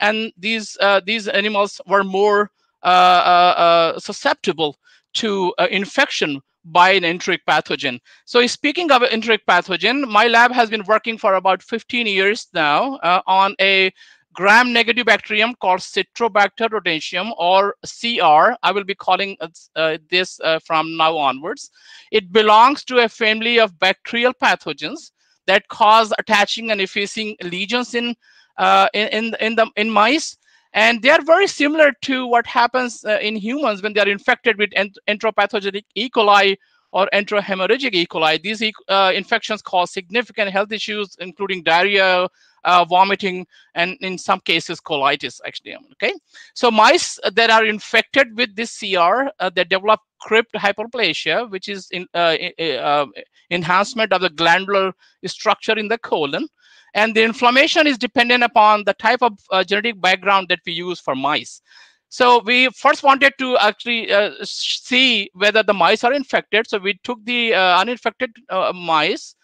and these uh, these animals were more uh, susceptible to infection by an enteric pathogen. So speaking of enteric pathogen, my lab has been working for about 15 years now uh, on a gram-negative bacterium called Citrobacter rodentium or CR. I will be calling uh, this uh, from now onwards. It belongs to a family of bacterial pathogens that cause attaching and effacing lesions in uh, in, in, in, the, in mice. And they are very similar to what happens uh, in humans when they are infected with ent enteropathogenic E. coli or enterohemorrhagic E. coli. These uh, infections cause significant health issues, including diarrhea, uh, vomiting, and in some cases colitis actually. Okay, so mice that are infected with this CR, uh, they develop crypt hyperplasia, which is in, uh, enhancement of the glandular structure in the colon. And the inflammation is dependent upon the type of uh, genetic background that we use for mice. So we first wanted to actually uh, see whether the mice are infected. So we took the uh, uninfected uh, mice,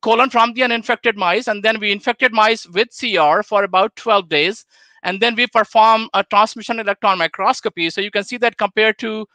colon from the uninfected mice, and then we infected mice with CR for about 12 days. And then we perform a transmission electron microscopy. So you can see that compared to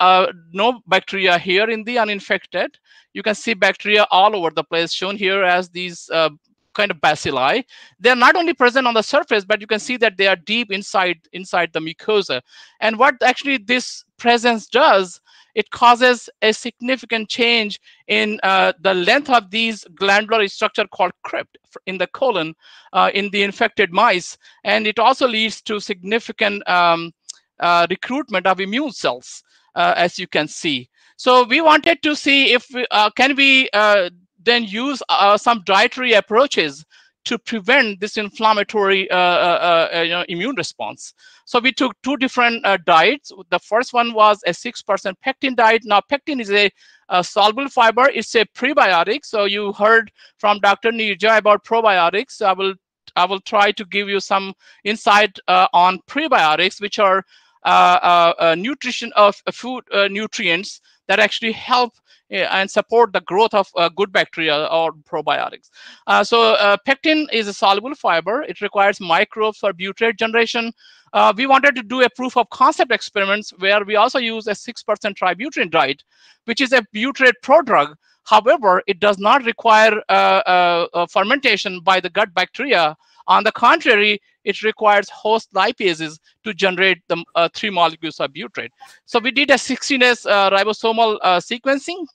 uh, no bacteria here in the uninfected, you can see bacteria all over the place shown here as these uh, kind of bacilli. They're not only present on the surface, but you can see that they are deep inside inside the mucosa. And what actually this presence does it causes a significant change in uh, the length of these glandular structure called crypt in the colon uh, in the infected mice. And it also leads to significant um, uh, recruitment of immune cells, uh, as you can see. So we wanted to see if uh, can we uh, then use some dietary approaches to prevent this inflammatory uh, uh, uh, you know, immune response. So we took two different diets. The first one was a 6% pectin diet. Now, pectin is a, a, soluble fiber. It's a prebiotic. So you heard from Dr. Nirja about probiotics. I will I will try to give you some insight uh, on prebiotics, which are uh, uh, nutrition of food nutrients that actually help and support the growth of uh, good bacteria or probiotics. Uh, so uh, pectin is a soluble fiber. It requires microbes for butyrate generation. Uh, we wanted to do a proof of concept experiments where we also use a 6% tributylin diet, which is a butyrate prodrug. However, it does not require uh, uh, fermentation by the gut bacteria. On the contrary, it requires host lipases to generate the uh, three molecules of butyrate. So we did a 16S uh, ribosomal uh, sequencing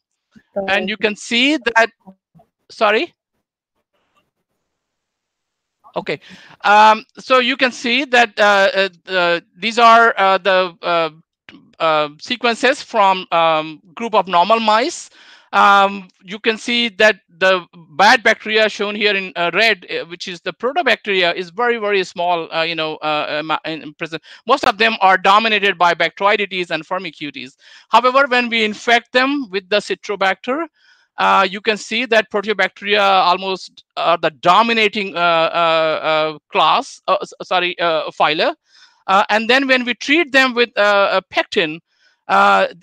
and you can see that sorry okay um, so you can see that uh, uh, uh these are the sequences from um, group of normal mice um, you can see that the bad bacteria shown here in uh, red, uh, which is the protobacteria, is very, very small, uh, you know, uh, uh, in present. Most of them are dominated by Bacteroidetes and Firmicutes. However, when we infect them with the Citrobacter, uh, you can see that proteobacteria almost are the dominating class, sorry, phyla. and then when we treat them with pectin, uh,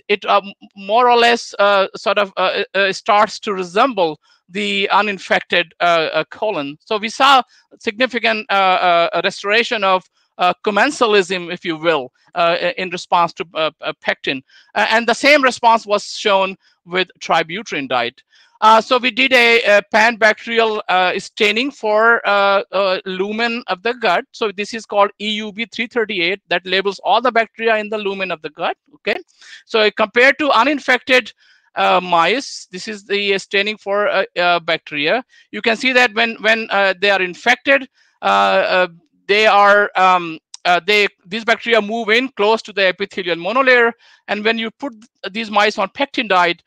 it uh, more or less uh, sort of uh, uh, starts to resemble the uninfected uh, colon. So we saw significant restoration of commensalism, if you will, in response to pectin. and the same response was shown with tributylin diet. Uh, so we did a, a pan-bacterial uh, staining for uh, uh lumen of the gut. So this is called EUB 338 that labels all the bacteria in the lumen of the gut. Okay. So compared to uninfected uh, mice, this is the staining for uh, bacteria. You can see that when when they are infected, they are um, uh, they these bacteria move in close to the epithelial monolayer and when you put these mice on pectin diet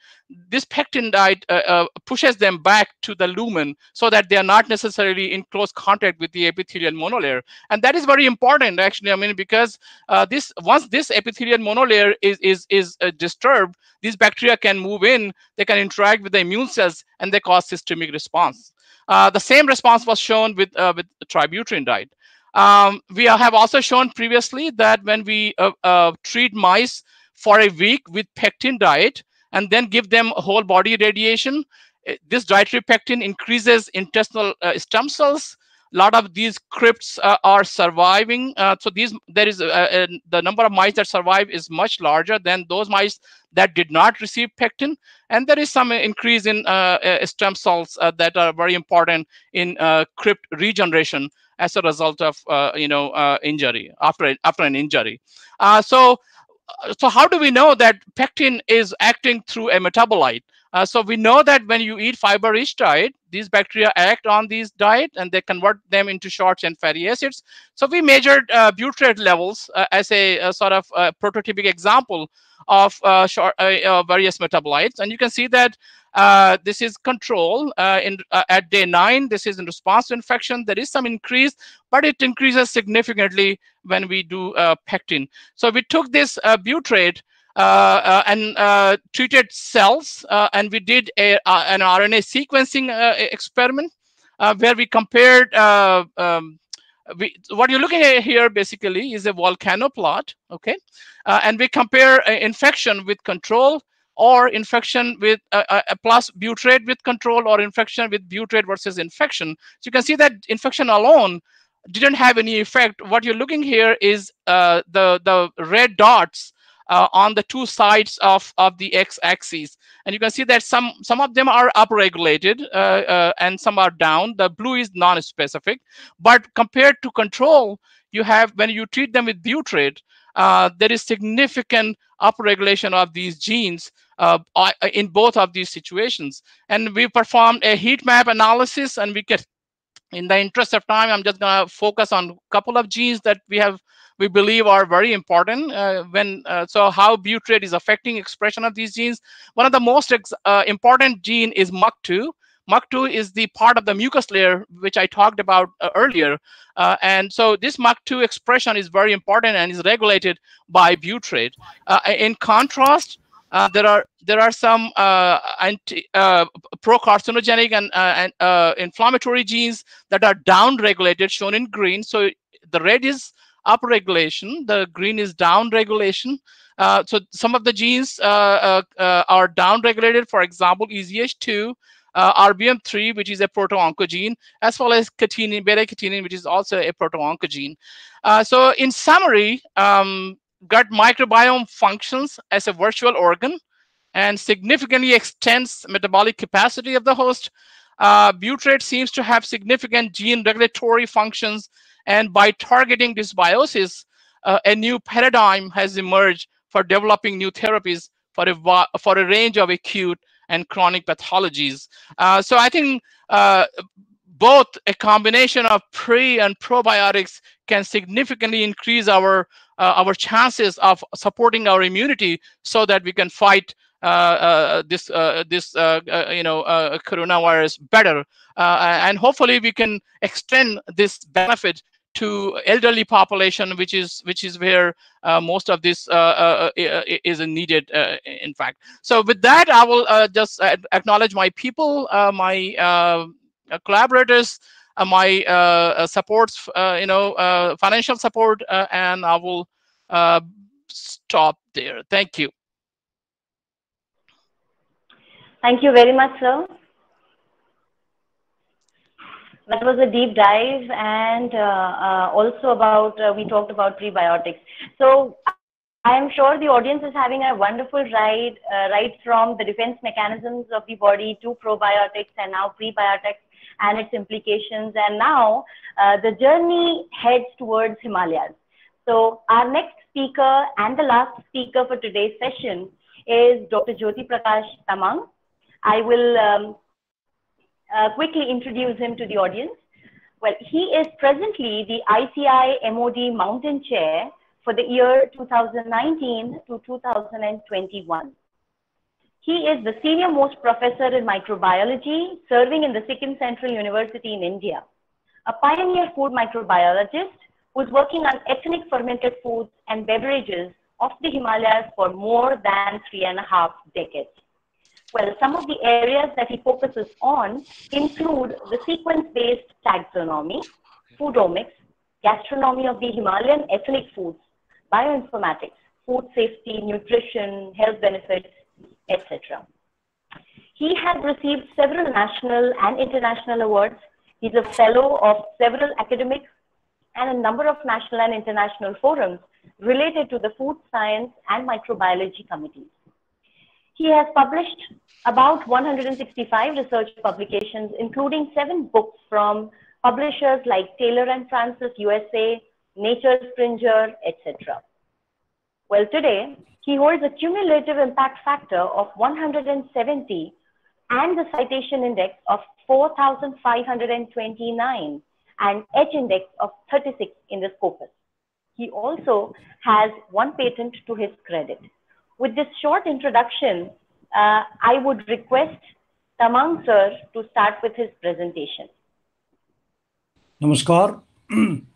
this pectin diet uh, uh, pushes them back to the lumen so that they are not necessarily in close contact with the epithelial monolayer. And that is very important actually i mean because uh, this once this epithelial monolayer is is is uh, disturbed these bacteria can move in they can interact with the immune cells and they cause systemic response. Uh, the same response was shown with with tributylin diet. Um, we have also shown previously that when we uh, uh, treat mice for a week with pectin diet and then give them whole body radiation, eh, this dietary pectin increases intestinal uh, stem cells. A lot of these crypts uh, are surviving. Uh, so these there is the number of mice that survive is much larger than those mice that did not receive pectin. And there is some increase in stem cells that are very important in crypt regeneration as a result of uh, you know uh, injury after after an injury. Uh, so so how do we know that pectin is acting through a metabolite? Uh, so we know that when you eat fiber-rich diet, these bacteria act on these diet and they convert them into short chain fatty acids. So we measured uh, butyrate levels uh, as a, a, sort of a prototypic example of short, various metabolites. And you can see that uh, this is control uh, in uh, at day nine. This is in response to infection. There is some increase, but it increases significantly when we do uh, pectin. So we took this uh, butyrate uh, and treated cells, and we did a, an RNA sequencing experiment where we compared. Um, we, what you're looking at here basically is a volcano plot, okay? and we compare infection with control or infection with uh, uh, plus butyrate with control or infection with butyrate versus infection. So you can see that infection alone didn't have any effect. What you're looking here is uh, the, the red dots uh, on the two sides of, of the x-axis. And you can see that some, some of them are upregulated uh, uh, and some are down. The blue is non-specific. But compared to control, you have, when you treat them with butyrate, uh, there is significant upregulation of these genes uh, in both of these situations. And we performed a heat map analysis and we get, in the interest of time, I'm just gonna focus on a couple of genes that we have we believe are very important uh, when uh, so how butyrate is affecting expression of these genes one of the most uh, important gene is muc2 MUC2 is the part of the mucus layer which I talked about uh, earlier. Uh, and so this MUC2 expression is very important and is regulated by butyrate. Uh, in contrast, uh, there are there are some uh, anti uh, pro-carcinogenic and, and inflammatory genes that are down-regulated, shown in green. So the red is upregulation, the green is down-regulation. so some of the genes are down-regulated. For example, EZH2 uh, RBM3, which is a proto-oncogene, as well as catenin, beta-catenin, which is also a proto-oncogene. Uh, so in summary, um, gut microbiome functions as a virtual organ and significantly extends metabolic capacity of the host. Uh, butyrate seems to have significant gene regulatory functions, and by targeting dysbiosis, uh, a new paradigm has emerged for developing new therapies for a, for a range of acute and chronic pathologies. Uh, so I think uh, both a combination of pre and probiotics can significantly increase our uh, our chances of supporting our immunity so that we can fight uh, uh, this uh, this you know coronavirus better and hopefully we can extend this benefit to elderly population, which is which is where uh, most of this uh, uh, uh, uh is needed. Uh, in fact, so with that, I will just acknowledge my people, my collaborators, my supports, you know, financial support, and I will stop there. Thank you. Thank you very much, sir that was a deep dive and uh, uh, also about uh, we talked about prebiotics. So i am sure the audience is having a wonderful ride right from the defense mechanisms of the body to probiotics and now prebiotics and its implications. And now uh, the journey heads towards himalayas. So our next speaker and the last speaker for today's session is dr jyoti prakash tamang. I will um, uh, quickly introduce him to the audience. Well, he is presently the ICI MOD Mountain Chair for the year 2019 to 2021. He is the senior most professor in microbiology, serving in the Sikkim Central University in India. A pioneer food microbiologist who's working on ethnic fermented foods and beverages of the Himalayas for more than three and a half decades. Well, some of the areas that he focuses on include the sequence-based taxonomy, foodomics, gastronomy of the Himalayan ethnic foods, bioinformatics, food safety, nutrition, health benefits, etc. He has received several national and international awards. He's a fellow of several academic and a number of national and international forums related to the food science and microbiology committees. He has published about 165 research publications, including seven books from publishers like Taylor and Francis USA, Nature Springer, etc. Well, today, he holds a cumulative impact factor of 170 and the citation index of 4,529 and H index of 36 in the Scopus. He also has one patent to his credit. With this short introduction, uh, I would request Tamang sir to start with his presentation. Namaskar.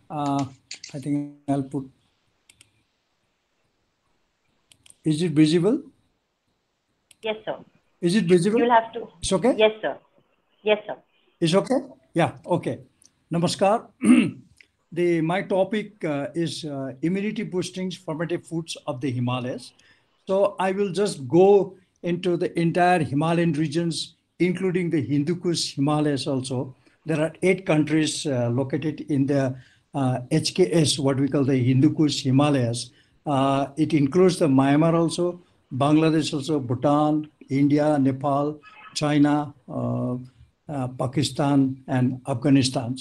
uh, I think I'll put. Is it visible? Yes, sir. Is it visible? You'll have to. It's okay? Yes, sir. Yes, sir. It's okay? Yeah, okay. Namaskar. the My topic uh, is uh, immunity boosting fermented foods of the Himalayas. So I will just go into the entire Himalayan regions, including the Hindu Kush Himalayas also. There are eight countries uh, located in the uh, HKS, what we call the Hindu Kush Himalayas. Uh, it includes the Myanmar also, Bangladesh also, Bhutan, India, Nepal, China, uh, uh, Pakistan, and Afghanistan.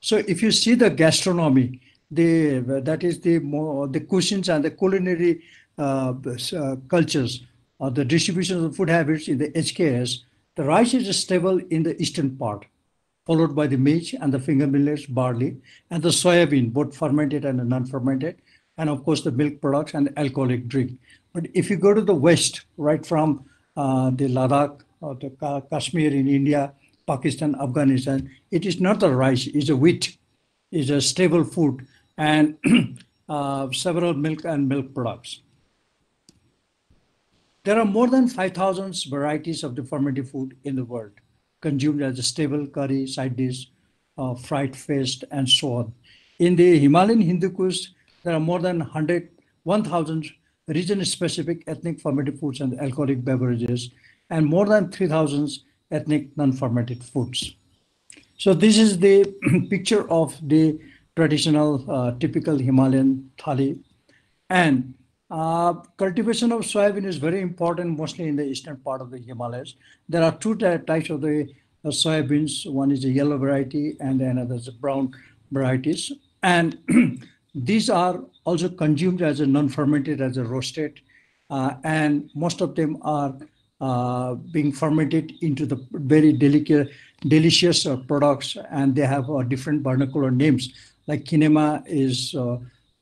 So if you see the gastronomy, the that is the more the cuisines and the culinary cultures or the distribution of food habits in the HKS, the rice is stable in the eastern part, followed by the maize and the finger millets, barley, and the soybean, both fermented and non-fermented, and of course the milk products and alcoholic drink. But if you go to the west, right from uh, the Ladakh or the Ka- Kashmir in India, Pakistan, Afghanistan, it is not the rice, it's a wheat, it's a stable food, and uh, several milk and milk products. There are more than 5,000 varieties of fermented food in the world, consumed as a stable curry, side dish, uh, fried feast, and so on. In the Himalayan Hindu Kush, there are more than 100, 1,000 region-specific ethnic fermented foods and alcoholic beverages, and more than 3,000 ethnic non-fermented foods. So this is the picture of the traditional, uh, typical Himalayan thali. And uh, cultivation of soybean is very important, mostly in the eastern part of the Himalayas. There are two types of the uh, soybeans. One is a yellow variety, and another is a brown varieties. And these are also consumed as a non-fermented, as a roasted, uh, and most of them are uh, being fermented into the very delicate, delicious uh, products, and they have different vernacular names. Like kinema is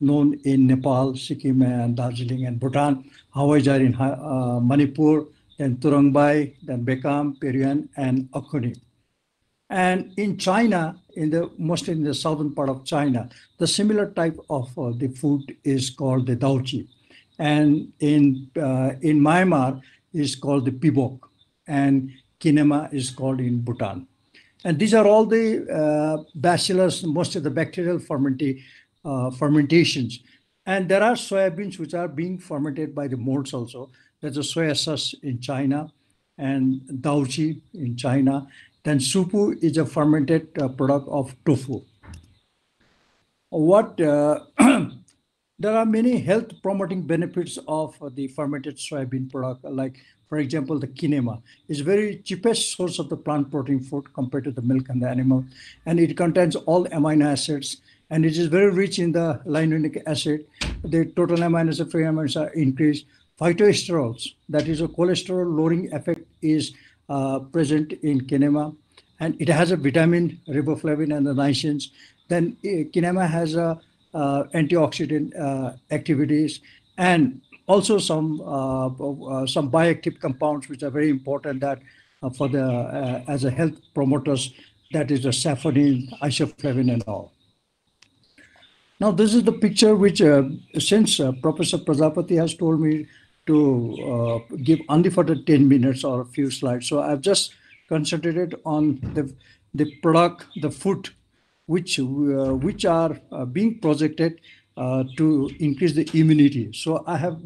known in Nepal, Sikkim, and Darjeeling, and Bhutan. Hawaijar in Ha- uh, Manipur, then Turungbai, then Bekam, Perian, and Akuni. And in China, in the mostly in the southern part of China, the similar type of uh, the food is called the daochi, and in uh, in Myanmar is called the pibok, and kinema is called in Bhutan. And these are all the uh, bacillus, most of the bacterial fermenti, uh, fermentations. And there are soybeans which are being fermented by the molds also. There's a soy sauce in China and daochi in China. Then supu is a fermented uh, product of tofu. What uh, there are many health promoting benefits of the fermented soybean product, like for example, the kinema is very cheapest source of the plant protein food compared to the milk and the animal, and it contains all amino acids, and it is very rich in the linolenic acid. The total amino acid free amino acids are increased. Phytoesterols, that is a cholesterol lowering effect, is uh, present in kinema, and it has a vitamin riboflavin and the niacins. Then uh, kinema has a uh, antioxidant uh, activities and also some uh, uh, some bioactive compounds which are very important that for the as a health promoters that is the saffron, isoflavin and all. Now this is the picture which uh, since uh, Professor Prajapati has told me to uh, give only for the 10 minutes or a few slides. So I've just concentrated on the, the product, the food, which, uh, which are uh, being projected uh, to increase the immunity. So I have,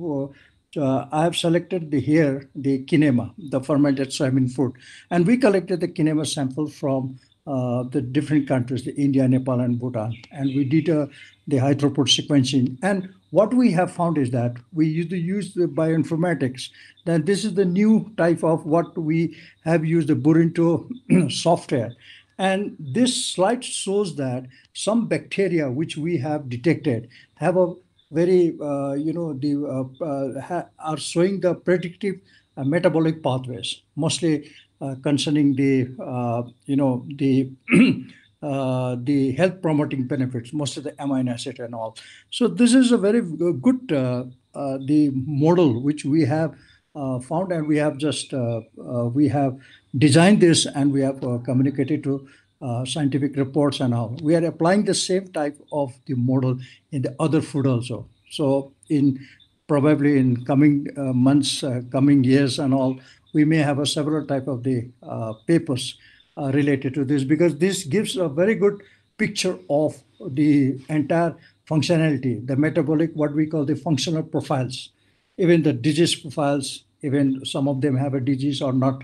I have selected the here, the kinema, the fermented soybean food. And we collected the kinema sample from uh, the different countries, the India, Nepal, and Bhutan. And we did uh, the high throughput sequencing. And what we have found is that we used to use the bioinformatics. That this is the new type of what we have used the Burinto software. And this slide shows that some bacteria which we have detected have a very, uh, you know, the uh, uh, are showing the predictive uh, metabolic pathways, mostly uh, concerning the, uh, you know, the uh, the health promoting benefits, most of the amino acid and all. So this is a very good uh, uh, the model which we have uh, found and we have just uh, uh, we have designed this and we have communicated to scientific reports and all. We are applying the same type of the model in the other food also. So in probably in coming months, coming years and all, we may have a several type of the papers uh, related to this because this gives a very good picture of the entire functionality, the metabolic, what we call the functional profiles, even the disease profiles, even some of them have a disease or not.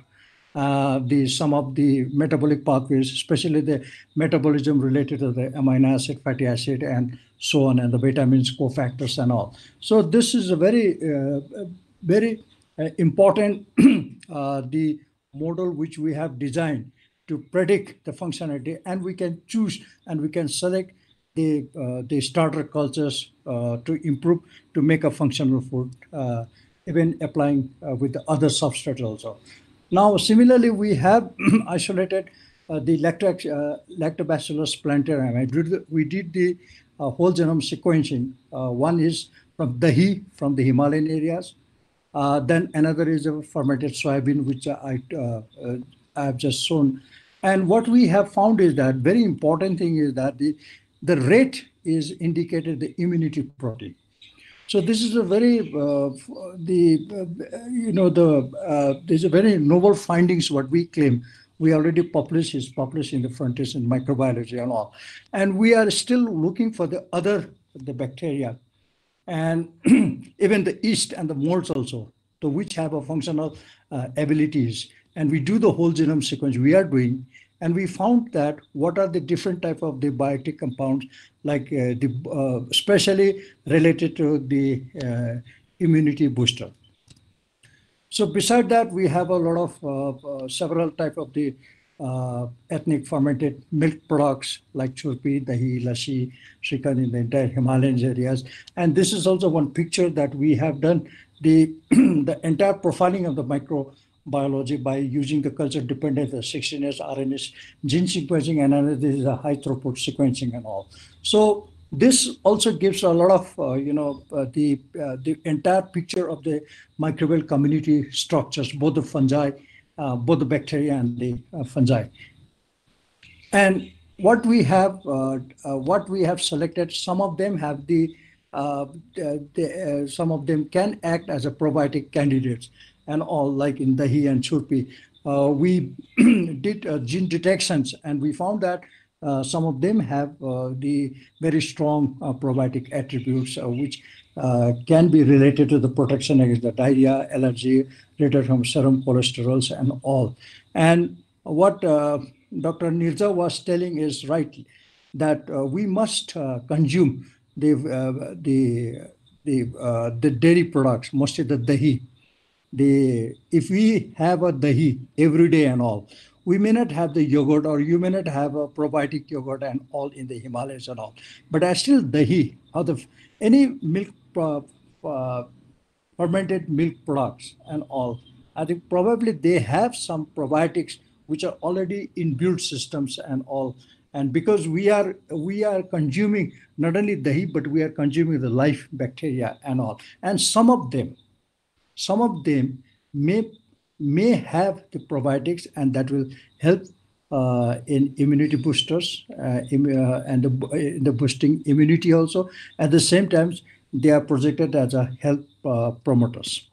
Uh, the some of the metabolic pathways, especially the metabolism related to the amino acid, fatty acid, and so on, and the vitamins, cofactors, and all. So this is a very, uh, very uh, important uh, the model which we have designed to predict the functionality, and we can choose and we can select the uh, the starter cultures uh, to improve to make a functional food, uh, even applying uh, with the other substrates also. Now, similarly, we have isolated uh, the lacto, uh, lactobacillus plantarum. We did the whole genome sequencing. One is from dahi, from the Himalayan areas. Then another is a fermented soybean, which I, I have just shown. And what we have found is that very important thing is that the, the rate is indicated the immunity protein. So this is a very uh, the uh, you know the uh, there's a very novel findings what we claim we already published is published in the frontiers in microbiology and all, and we are still looking for the other the bacteria, and even the yeast and the molds also, to which have a functional uh, abilities, and we do the whole genome sequence we are doing, and we found that what are the different type of the biotic compounds like uh, the uh, especially related to the uh, immunity booster. So beside that we have a lot of uh, uh, several type of the uh, ethnic fermented milk products like churpi dahi lassi shrikhand in the entire himalayan areas. And this is also one picture that we have done. The the entire profiling of the micro biology by using the culture dependent the 16S RNS gene sequencing and another is a high throughput sequencing and all. So this also gives a lot of uh, you know uh, the uh, the entire picture of the microbial community structures, both the fungi, uh, both the bacteria and the uh, fungi. And what we have uh, what we have selected, some of them have the the, some of them can act as a probiotic candidates and all like in Dahi and Churpi. Uh, we did uh, gene detections and we found that uh, some of them have uh, the very strong uh, probiotic attributes uh, which can be related to the protection against the diarrhea, allergy, related from serum cholesterols and all. And what Dr. Nirza was telling is right that we must consume the the the the dairy products, mostly the dahi, the if we have a dahi every day and all, we may not have the yogurt or you may not have a probiotic yogurt and all in the Himalayas and all, but I still dahi out of any milk uh, uh, fermented milk products and all. I think probably they have some probiotics which are already in built systems and all. And because we are we are consuming not only dahi, but we are consuming the life bacteria and all. And some of them, some of them may may have the probiotics and that will help uh, in immunity boosters uh, Im uh, and the, uh, the, boosting immunity also. At the same time, they are projected as a health uh, promoters.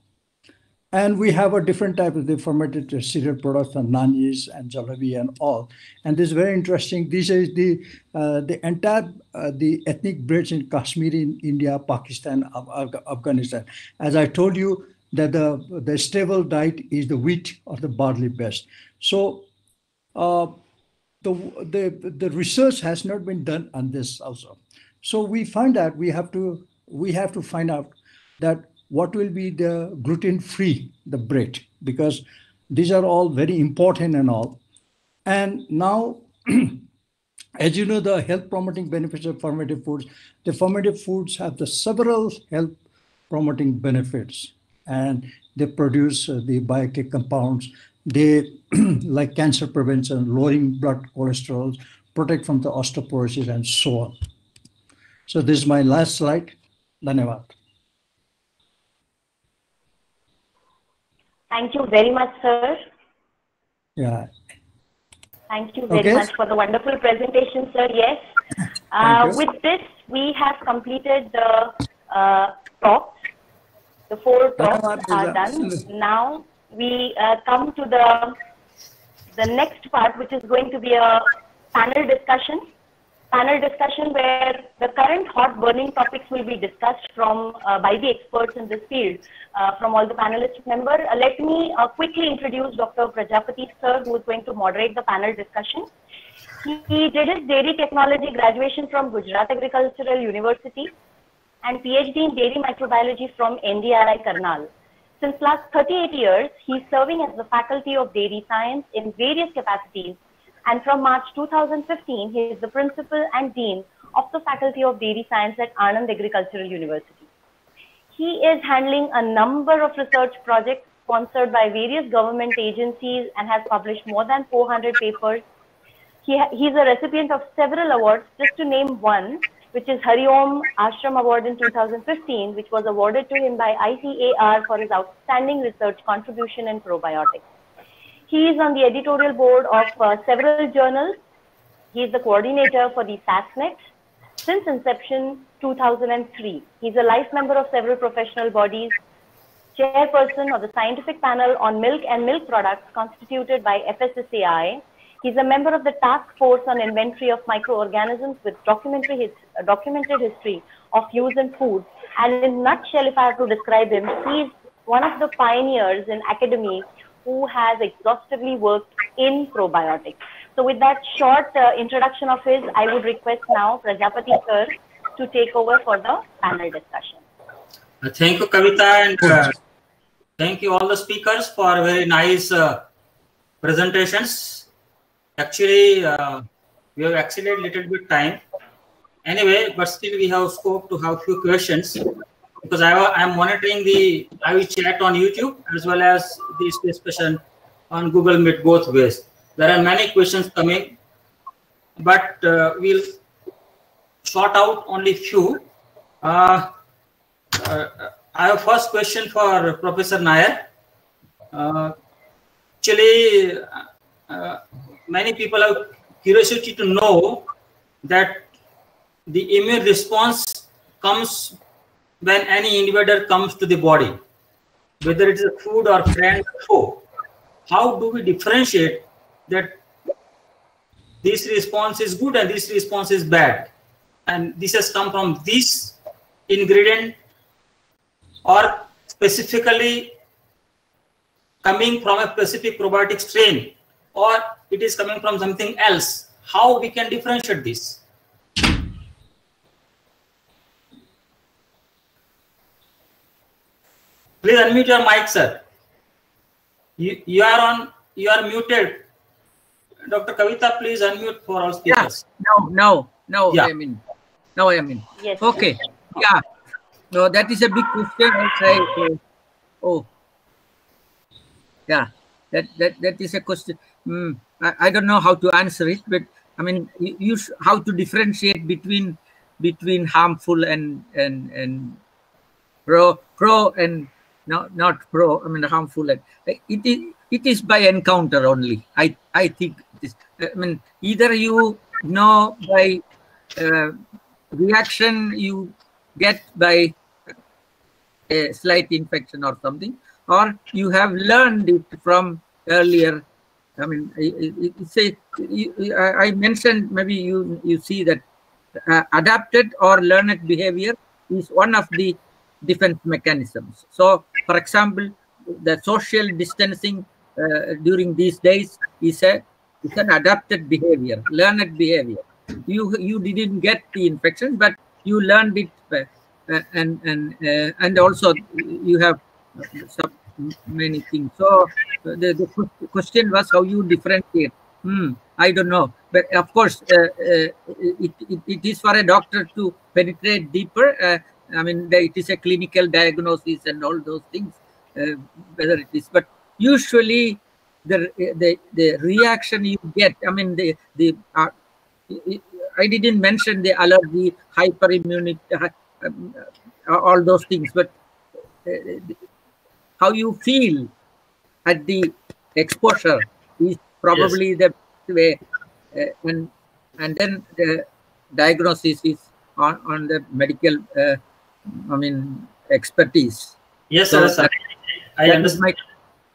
And we have a different type of the fermented cereal products, and nanis and jalebi and all. And this is very interesting. This is the uh, the entire the ethnic breeds in Kashmir, in India, Pakistan, Af Afghanistan. As I told you, that the, the stable diet is the wheat or the barley best. So uh, the, the, the research has not been done on this also. So we find that we have to we have to find out that what will be the gluten free the bread because these are all very important and all. And now, as you know, the health promoting benefits of fermented foods, the fermented foods have the several health promoting benefits and they produce uh, the biotic compounds. They like cancer prevention, lowering blood cholesterol, protect from the osteoporosis, and so on. So this is my last slide. Dhanyavad. Thank you very much, sir. Yeah. Thank you very Okay. much for the wonderful presentation, sir. Yes. Uh, with this, we have completed the uh, talks. The four talks are done. Now we uh, come to the the next part, which is going to be a panel discussion. Panel discussion where the current hot burning topics will be discussed from uh, by the experts in this field, uh, from all the panelist members. Uh, let me uh, quickly introduce Dr. Prajapati sir, who is going to moderate the panel discussion. He, he did his dairy technology graduation from Gujarat Agricultural University and PhD in dairy microbiology from NDRI Karnal. Since last 38 years, he is serving as the faculty of dairy science in various capacities. And from March 2015, he is the principal and dean of the Faculty of Dairy Science at Anand Agricultural University. He is handling a number of research projects sponsored by various government agencies and has published more than 400 papers. He, he's a recipient of several awards, just to name one, which is Hari Om Ashram Award in 2015, which was awarded to him by ICAR for his outstanding research contribution in probiotics. He is on the editorial board of uh, several journals. He is the coordinator for the SASNet since inception 2003. He's a life member of several professional bodies, chairperson of the scientific panel on milk and milk products constituted by FSSAI. He's a member of the task force on inventory of microorganisms with documentary his, documented history of use in food. And in nutshell, if I have to describe him, he's one of the pioneers in academy who has exhaustively worked in probiotics. So with that short uh, introduction of his, I would request now Prajapati sir to take over for the panel discussion. Uh, thank you, Kavita, and uh, thank you all the speakers for very nice uh, presentations. Actually, uh, we have exceeded little bit time. Anyway, but still we have scope to have few questions because I am monitoring the live chat on YouTube as well as this discussion on Google Meet both ways. There are many questions coming, but uh, we'll sort out only few. Uh, uh, I have first question for Professor Nair. Uh, actually, uh, many people have curiosity to know that the immune response comes when any invader comes to the body, whether it is a food or friend or foe. How do we differentiate that this response is good and this response is bad? And this has come from this ingredient or specifically coming from a specific probiotic strain or it is coming from something else. How we can differentiate this? Please unmute your mic, sir. You, you are on, you are muted. Dr. Kavita, please unmute for all speakers. Yeah, no, no, no, Yeah. I mean, now I mean. Yes. Okay, yeah. No, that is a big question. I'll oh, yeah, that that that is a question. Mm, I, I don't know how to answer it, but I mean, you, you how to differentiate between between harmful and and and pro pro and not not pro. I mean, harmful and it is it is by encounter only. I I think it is. I mean, either you know by uh, reaction you get by a slight infection or something, or you have learned it from earlier. I mean, it's I mentioned maybe you you see that uh, adapted or learned behavior is one of the defense mechanisms. So, for example, the social distancing uh, during these days is a is an adapted behavior, learned behavior. You you didn't get the infection, but you learned it, uh, and and uh, and also you have some many things. So the, the question was how you differentiate. Hmm, I don't know, but of course, uh, uh, it, it, it is for a doctor to penetrate deeper. Uh, I mean, it is a clinical diagnosis and all those things. Uh, whether it is, but usually the the the reaction you get. I mean, the the uh, I didn't mention the allergy, hyperimmunity, uh, all those things, but how you feel at the exposure is probably the best way, uh, and and then the diagnosis is on, on the medical, uh, I mean, expertise. Yes, So sir. sir. that- I understand.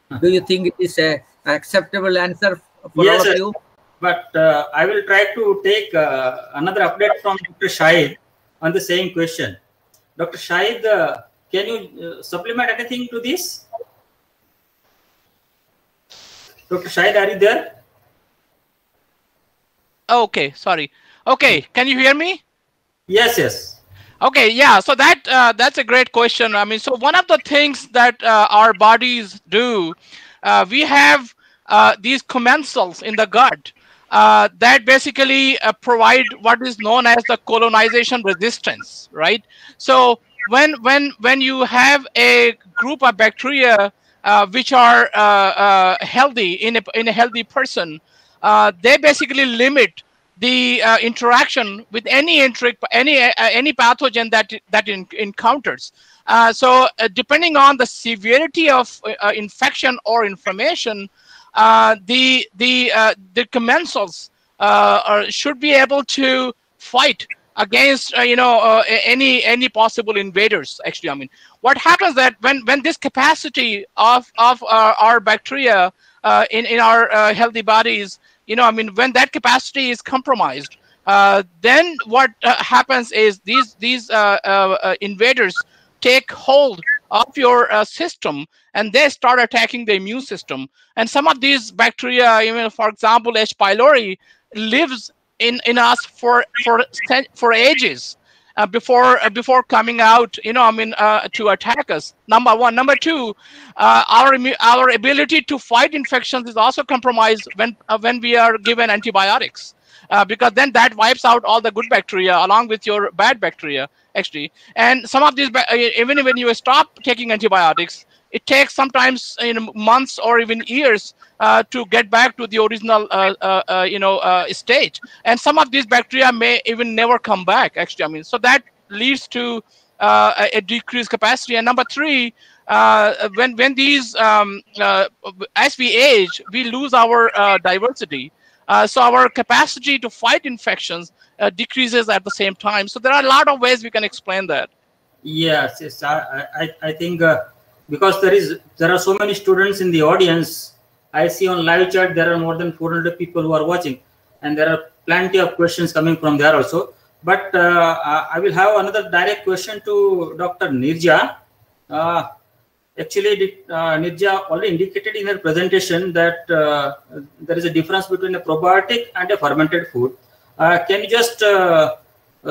my- do you think it is a acceptable answer for Yes, all sir. of you? But uh, I will try to take uh, another update from Dr. Shahid on the same question. Dr. Shahid, uh, can you uh, supplement anything to this? Dr. Shahid, are you there? Okay, sorry. Okay, can you hear me? Yes, yes. Okay, yeah. So that uh, that's a great question. I mean, so one of the things that uh, our bodies do, uh, we have uh, these commensals in the gut, uh, that basically uh, provide what is known as the colonization resistance, right? So when when when you have a group of bacteria uh, which are uh, uh, healthy in a in a healthy person, uh, they basically limit the interaction with any enteric any any pathogen that that in, encounters. so depending on the severity of infection or inflammation, uh, the the uh, the commensals uh, should be able to fight against uh, you know uh, any any possible invaders actually i mean. What happens that when when this capacity of of our, our bacteria uh, in in our healthy bodies you know i mean when that capacity is compromised then what happens is these these invaders take hold of your uh, system and they start attacking the immune system. And some of these bacteria even for example h. pylori lives in in us for for for ages uh, before uh, before coming out you know i mean uh, to attack us. Number one. Number two uh, our our ability to fight infections is also compromised when uh, when we are given antibiotics uh, because then that wipes out all the good bacteria along with your bad bacteria actually and some of these even when you stop taking antibiotics it takes sometimes in months or even years uh, to get back to the original uh, uh, uh you know stage and some of these bacteria may even never come back actually i mean so that leads to a decreased capacity and number three when when these um, as we age we lose our diversity uh, so our capacity to fight infections uh, decreases at the same time. So there are a lot of ways we can explain that. Yes, yes. I, I, I think uh, because there is there are so many students in the audience. I see on live chat there are more than 400 people who are watching, and there are plenty of questions coming from there also. But uh, I will have another direct question to Dr. Nirja. Uh, actually uh, Nirja already indicated in her presentation that uh, there is a difference between a probiotic and a fermented food. Uh, can you just uh,